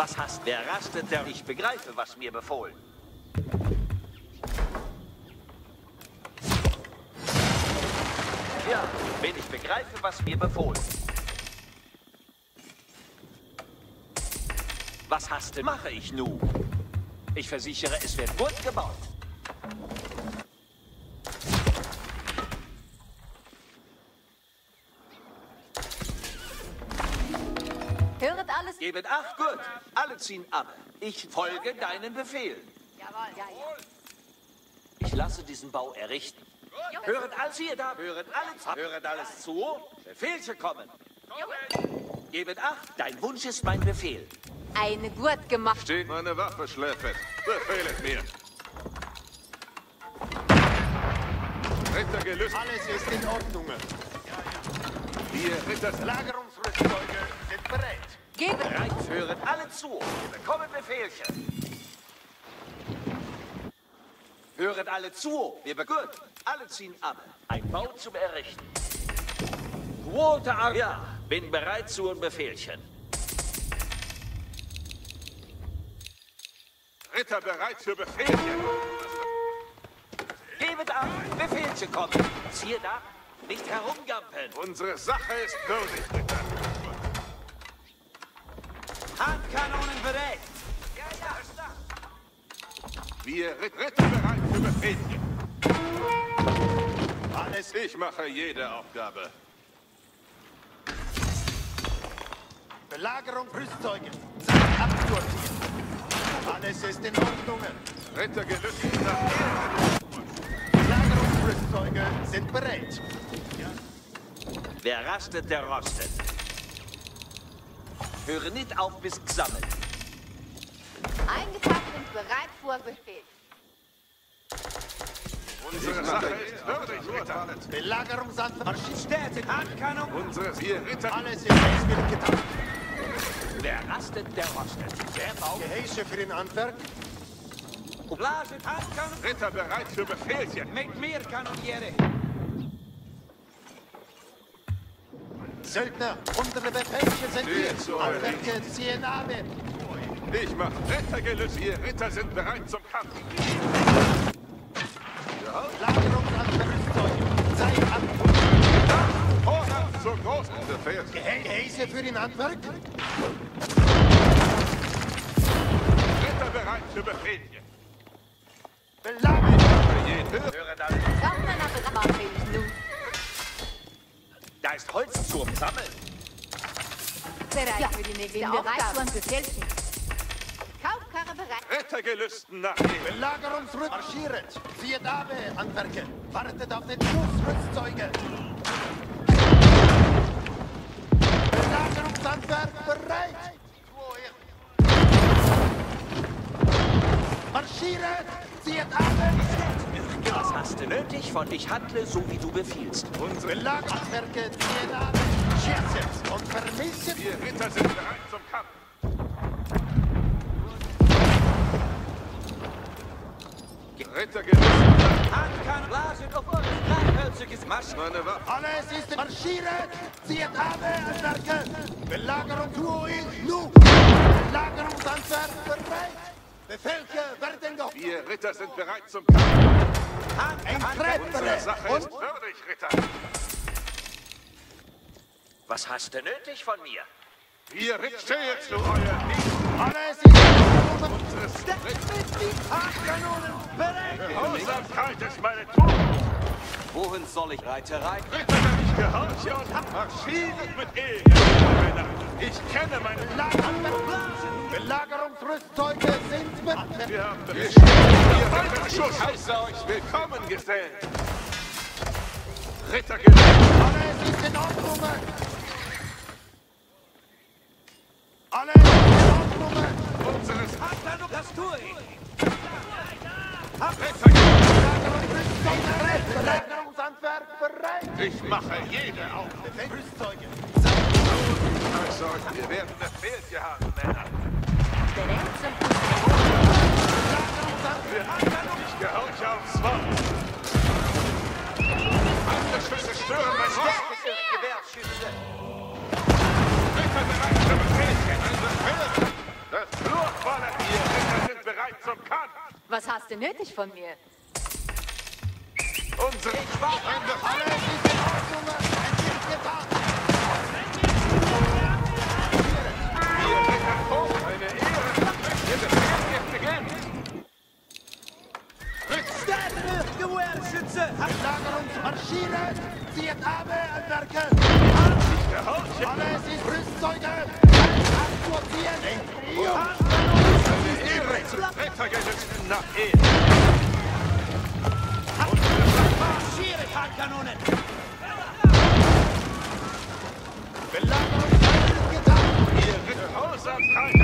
Was hast Wer rastet, der ich begreife, was mir befohlen? Ja, wenn ich begreife, was mir befohlen. Was hast du? Mache ich nu? Ich versichere, es wird gut gebaut. Höret alles. Gebet acht, gut. Alle ziehen ab. Ich folge deinen Befehlen. Jawohl, ja, ja. Ich lasse diesen Bau errichten. Höret alles hier da, höret alles, höret alles zu. Befehlchen kommen. Gebet acht, dein Wunsch ist mein Befehl. Eine gut gemacht. Steht meine Waffe, Schläfert. Befehlet mir. Ritter gelüstet. Alles ist in Ordnung. Wir Ritter Lagerungsrüstzeuge sind bereit. Bereit, höret alle zu. Wir bekommen Befehlchen. Höret alle zu. Wir be gut. Alle ziehen ab. Ein Bau zum Errichten. Quote Ja, bin bereit zu ein Befehlchen. Ritter bereit für Befehlchen. Gebet ab, Befehlchen kommen. Ziehe da, nicht herumgampeln. Unsere Sache ist würdig, Ritter. Handkanonen bereit. Wir Rit- Ritter bereit für Befehlchen. Alles Ich mache jede Aufgabe. Belagerung Rüstzeuge. Zeit abzuordnen. Alles ist in Ordnung. Ritter gelüstet nach Belagerungsrüstzeuge sind bereit. Wer rastet, der rostet. Höre nicht auf bis gesammelt. Eingepackt und bereit vor Befehl. Unsere Sache ist würdig, Ritter. Belagerungsanfang. Städte, Handkanon. Unsere wir Ritter. Alles ist auswillig getan. Wer rastet, der rostet. Wer baut? Gehäuse für den Handwerk. Blaset, Handkanon. Ritter bereit für Befehlchen. Mit mir, Kanoniere. Söldner, unsere Befehlchen sind hier. zu eurer Handwerker ziehen ab. Ich mache Ritter gelüstet. Wir Ritter sind bereit zum Kampf. Belagerungsanfang Rüstzeuge. Zeit ab. Vorrat zur großen Befehl. Gehäuse für den Handwerk. Ritter bereit für Befehlchen. Belagerung. Höre alle. Sammler mache ich nun. Da ist Holz zum Sammeln. Bereit für die nächste. Bereit vor Befehlchen. Kaufkarre bereit. Ritter gelüsten nach ihm. Belagerungsrüst marschiert. Zieht ab, Handwerker. Wartet auf den Schussrüstzeuge. Belagerungshandwerk bereit. Marschiert. Zieht ab. Was hast du nötig von ich handle, so wie du befiehlst. Unsere Belagerungshandwerker ziehen ab. Schießt und vermissen. wir Ritter sind bereit zum Kampf. Ritter gelüsten. Handkanon. Blaset auf uns. Dreihölziges Masch. Meine Waffe. Alles ist marschiert. Zieht ab, Handwerker. Belagerung ich nu. Belagerungshandwerk bereit. Werden geholt. Wir Ritter sind bereit zum Kampf. Ein Unsere. Sache Und ist würdig, Ritter. Was hast du nötig von mir? Wir Ritter stehe zu euer Dienst. alles ist Unsere Kanonen bereit. Grausamkeit ist meine Tugend. Wohin soll ich Reiterei? Ritter, ich gehorche und marschiere mit. Männer. Ich kenne meine Belagerungshandwerk. Belagerungsrüstzeuge sind bereit. Wir haben mit dem Schuss. Heiße euch willkommen gesellt. Rittergewehr. Alles ist in Ordnung. Alles ist in Ordnung. Unseres Das tue ich. Bereit. Ich mache jede auf. Also, wir werden Befehl hier haben, Männer. Gehorche aufs Wort. Schüsse stören mein. Ein Befehl. Das Blutvolle hier. Ritter sind bereit zum Kampf. Was hast du nötig von mir? Unsere Feinde Alles ist in Ordnung. Getan. Ihr Ritter hoch. Eine Ehre. Ihr Befehl wird beginnen. Stärkere Gewehrschütze. Belagerungsmarschiere. Zieht Arme an Werke. Ich gehorche. Alles ist Rüstzeuge. Aktualisieren. Eine Ehre. Rittergelüsten nach Ehren. Marschiere, ist getan. Ihr Ritter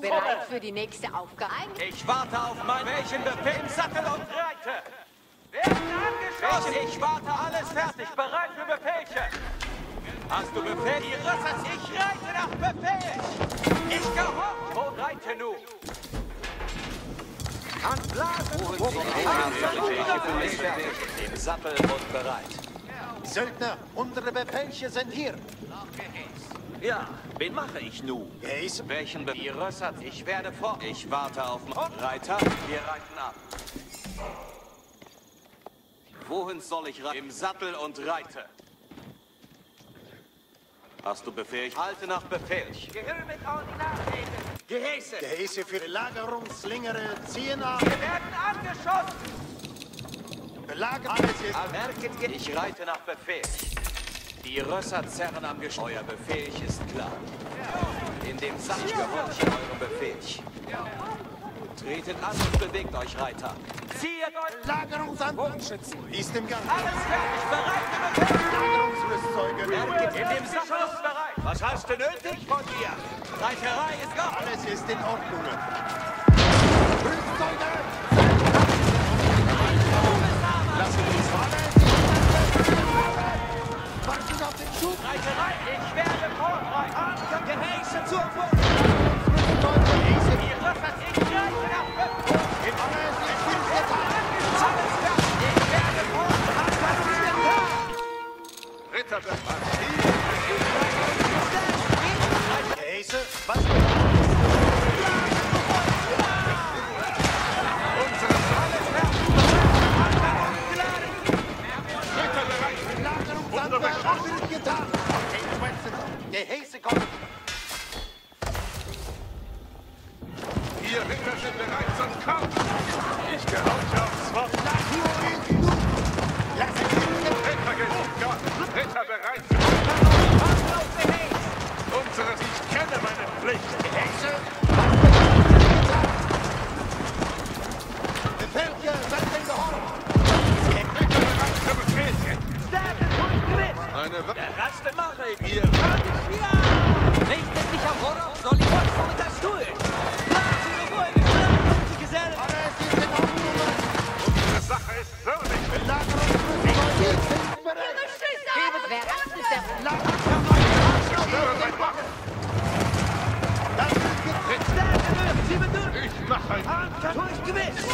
Bereit für die nächste Aufgabe? Ich warte auf meinen welchen Befehl im Sattel und reite. Werden angeschossen. Ich warte, alles fertig, bereit für Befehlchen. Hast du Befehl? Die Rössers, ich reite nach Befehl. Ich gehorche. Wo reite nu? Handblasen. Im Sattel und bereit. Söldner, unsere Befehlchen sind hier. Ja, wen mache ich nu? Geis. Welchen Be Die Rössert, ich werde fort. Ich warte auf Reiter. Wir reiten ab. Wohin soll ich reiten? Im Sattel und reite. Hast du Befehl? Halte nach Befehl. Gehör mit Ordinarreden. Gehäse. Gehäse für Belagerungslingere ziehen ab. Wir werden angeschossen. Belager. Alles ist. Ich reite nach Befehl. Die Rösser zerren am Gesch... Euer Befehl ist klar. In dem Sattel gehorche eurem Befehl. Tretet an und bewegt euch, Reiter. Zieht euch. Belagerungsanwand. Ist im Gang. Alles fertig, bereit für Befehl. Belagerungsrüstzeuge. In dem ist bereit. Was hast du nötig von dir? Reiterei ist noch. Alles ist in Ordnung. Rüstzeuge. Reiterei, ich werde vorreiten. Gehäse zur Flucht. Ich reite nach Befehl. Alles ist in getan. Alles fertig, ich werde vorreiten. Ritter des Marschieren. Gehäse, was sind bereit zum Kampf. Ich gehorche aufs Wort. Lass Ritter gesucht, Ritter bereit. Unseres, ich kenne meine Pflicht. Gehäse, Befehlke werden gehorcht. Ritter bereit für Befehlchen. Eine Wa Raste mache ich. Ihr Richtet Handkanonen gewiss!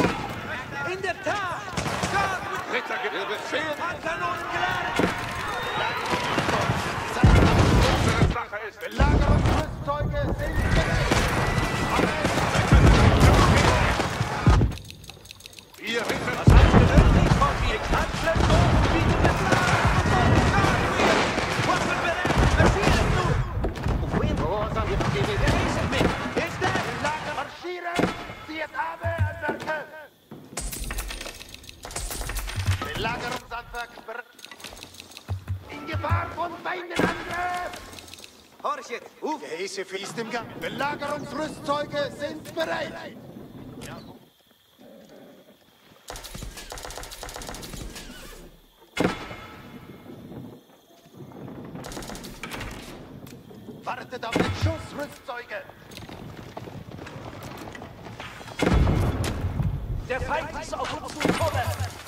In der Tat! Ritter ge- Befehl. Handkanonen geladen! Gang. Belagerungsrüstzeuge sind bereit. Wartet auf den Schuss, Rüstzeuge. Der Feind ist auf uns zugekommen!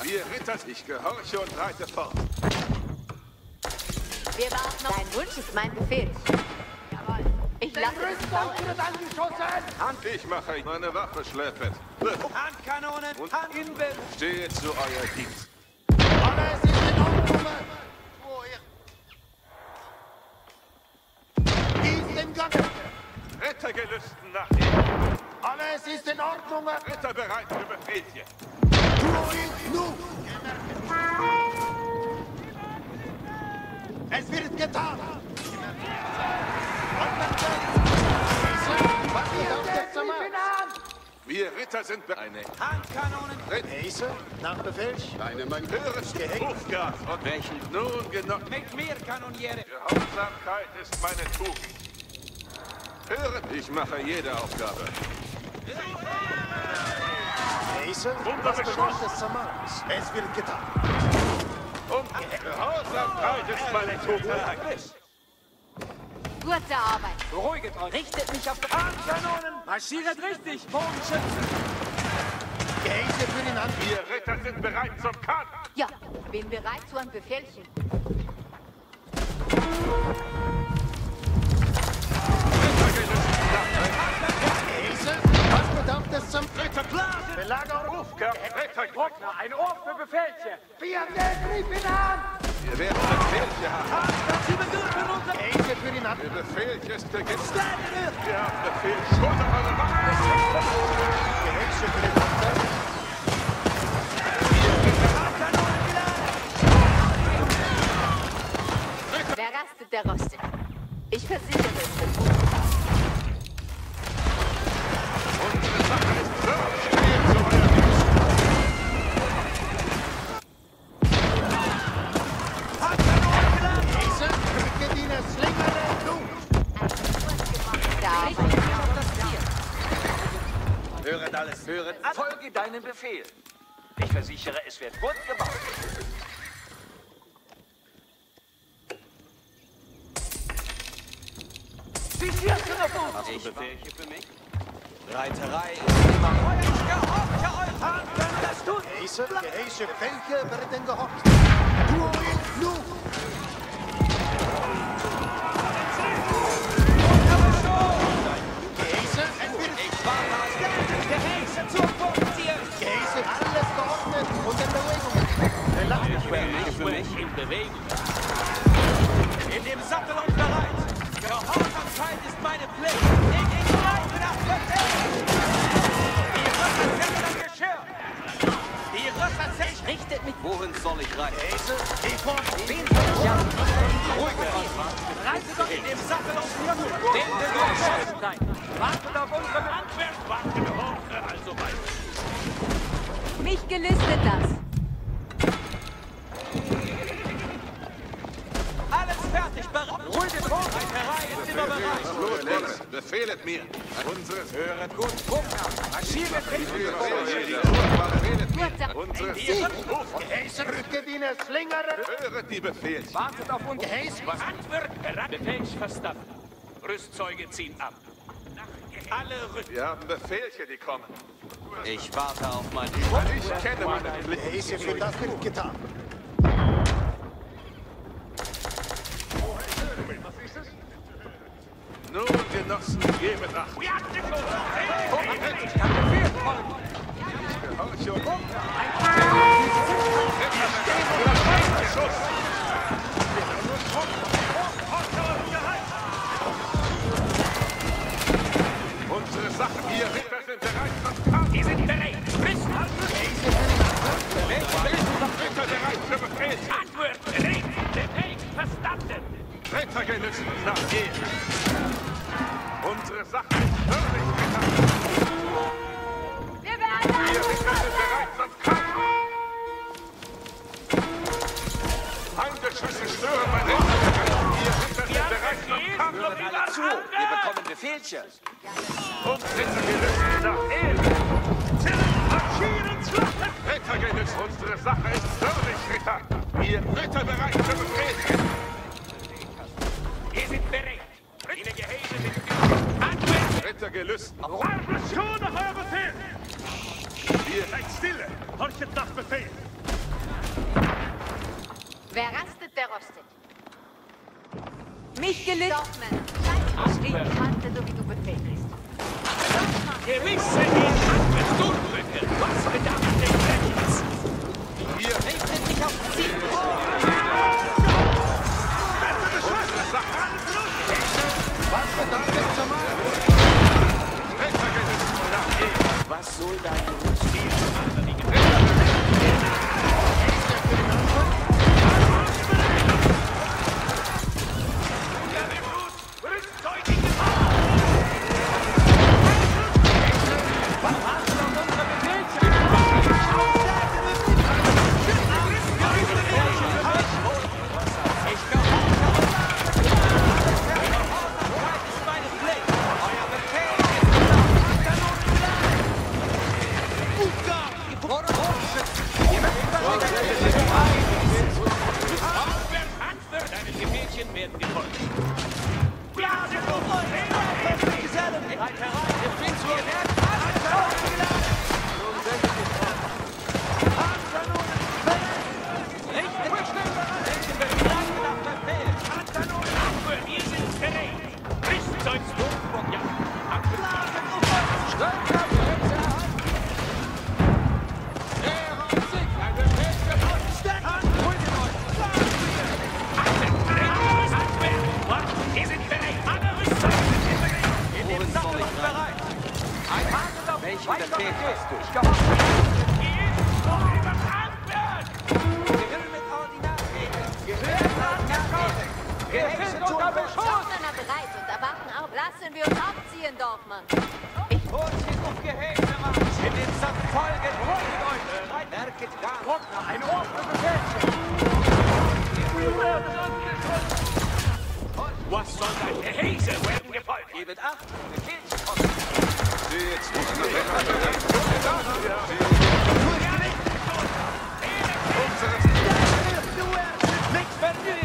Ihr Ritter, ich gehorche und reite fort. Wir warten noch. Dein Wunsch ist mein Befehl. Ich mache meine Waffe schläfend. Handkanonen! Und- Hand in Bild! Stehe zu euer Dienst. Nach Befehl. eine mein höheres Hofgas und welchen nun genug. Mit mir, Kanoniere! Gehorsamkeit ist meine Tugend. Hören, ich mache jede Aufgabe. Unter was Beschuss. bedarf des Zamans? Es wird getan. Und Gehorsamkeit ist meine Tugend. Gute Arbeit. Beruhigt euch! Richtet mich auf Handkanonen! Marschiert richtig! Bogenschützen! Gehäse für den Hand. Wir Ritter sind bereit zum Kampf. Ja, bin bereit zu einem Befehlchen. Was bedarf des Zamans? Belagerung. Hofgas, Ritter, Ein Ohr für Befehlchen! Vierte, griff ihn an. wir werden Befehlchen haben. Sie bedürfen unser... Gehäse für den Hand. Der Befehl ist beginnt. Sterben! Wir haben Befehl. Schulter eure Waffen. Gehäse für den Hand. Der rostet. Ich versichere es. Unsere Sache ist würdig. Stehe zu euer Dienst. Gehäse, drücke die Slingere zu. Da. Höret alles, höret. Folge deinem Befehl. Ich versichere, es wird gut gebaut. Sie schießen Befehlchen für mich? Reiterei ist immer... Gehorche euch! Handkanonen, das tut! Gehäse, Gehäse, welche werden gehorcht? Tu ihn nun. Gehäse, es wird Ich warte als Gehäse zur Funktion! Gehäse, alles meine Pflicht. Ich In die Kneipe nach Die Rösser zählen das Geschirr. Die Rösser zählen. sind... Richtet mich. Wohin soll ich rein? Die von... Wen soll ich an? Ruhige. Reise doch in dem Sattel auf die Ruhe. Den wir durchschauen. Nein. Wartet auf unsere... Handwerk, wartet auf unsere... Also weiter. Mich gelistet das. Bereit. Ruhige Reiterei ist immer bereit. Befehlet mir. Unseres Höret gut, Bunker. Marschiere, Befehlet Unseres Rückgediener Slingere! Höret die Befehl. Wartet auf uns! Was Handwerk bereit? Befehl verstanden. Rüstzeuge ziehen ab. Alle Rüst... Wir haben Befehlchen, die kommen. Ich warte auf meine Ich kenne meine Pflicht. Diese für das wird getan. Nun, Genossen, gebet Acht. Gehorchung. Unsere Sachen hier sind bereit. Die sind bereit. Rüst Ritter bereit für Befehl. Handwerk bereit. Befehl verstanden. Gelüsten nach Ehre. Unsere Sache ist würdig, Ritter. Wir werden Wir sind bereit zum Kampf. Heimgeschüsse stören mein Ritter. Wir sind bereit zum Kampf. Höret alle zu. Wir bekommen Befehlchen. Und Ritter gelüsten nach Ehre. Marschieren, Schlachten. Ritter gelüsten. Unsere Sache ist würdig, Ritter. Wir Ritter bereit für Befehl. Wir sind bereit. Ihre Gehäuse sind Handwerk. Ritter gelüsten. Schon nach euer Befehl. Wir Seid stille. Horchet nach Befehl. Wer rastet, der rostet. Mich gelüstet! Dorfmänner, ich kannte, so wie du befehlst. Gewisse die Handwerk. Sturmbrücke. Was bedarf des Rechts? hier Richtet mich auf Ziel. Was soll dein Rüstzeuge Dorfmänner bereit und erwarten auf. Lassen wir uns abziehen, Dorfmann. Ich In den Sattel folgen. Leute. Merket gar. Ein Ohr für Was soll dein Gehäse werden gefolgt? Gebet acht. Befehlchen kommen. Nichts vergnügen! Blasen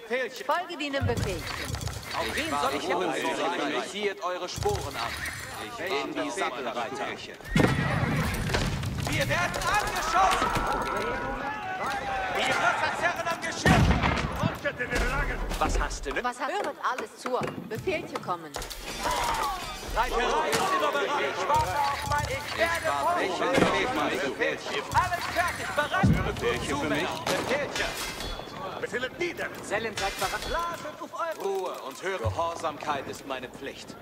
Befehlchen. Folge deinem Befehl. Auf wen soll ich holen? Ich zieht eure Sporen ab. Ich bin die Sattelreiter. Wir werden angeschossen! Ihre verzerren am Geschirr! Was hast du? Ne? Was hast du? Höret alles zu. Befehl Befehlchen kommen. Reiterei ist immer bereit. Ich warte auf mein... Ich werde hoch. Alles fertig. Bereit. Befehlchen für mich. Tillet nieder! Sellen sagt Ruhe und höhere Gehorsamkeit ist meine Pflicht.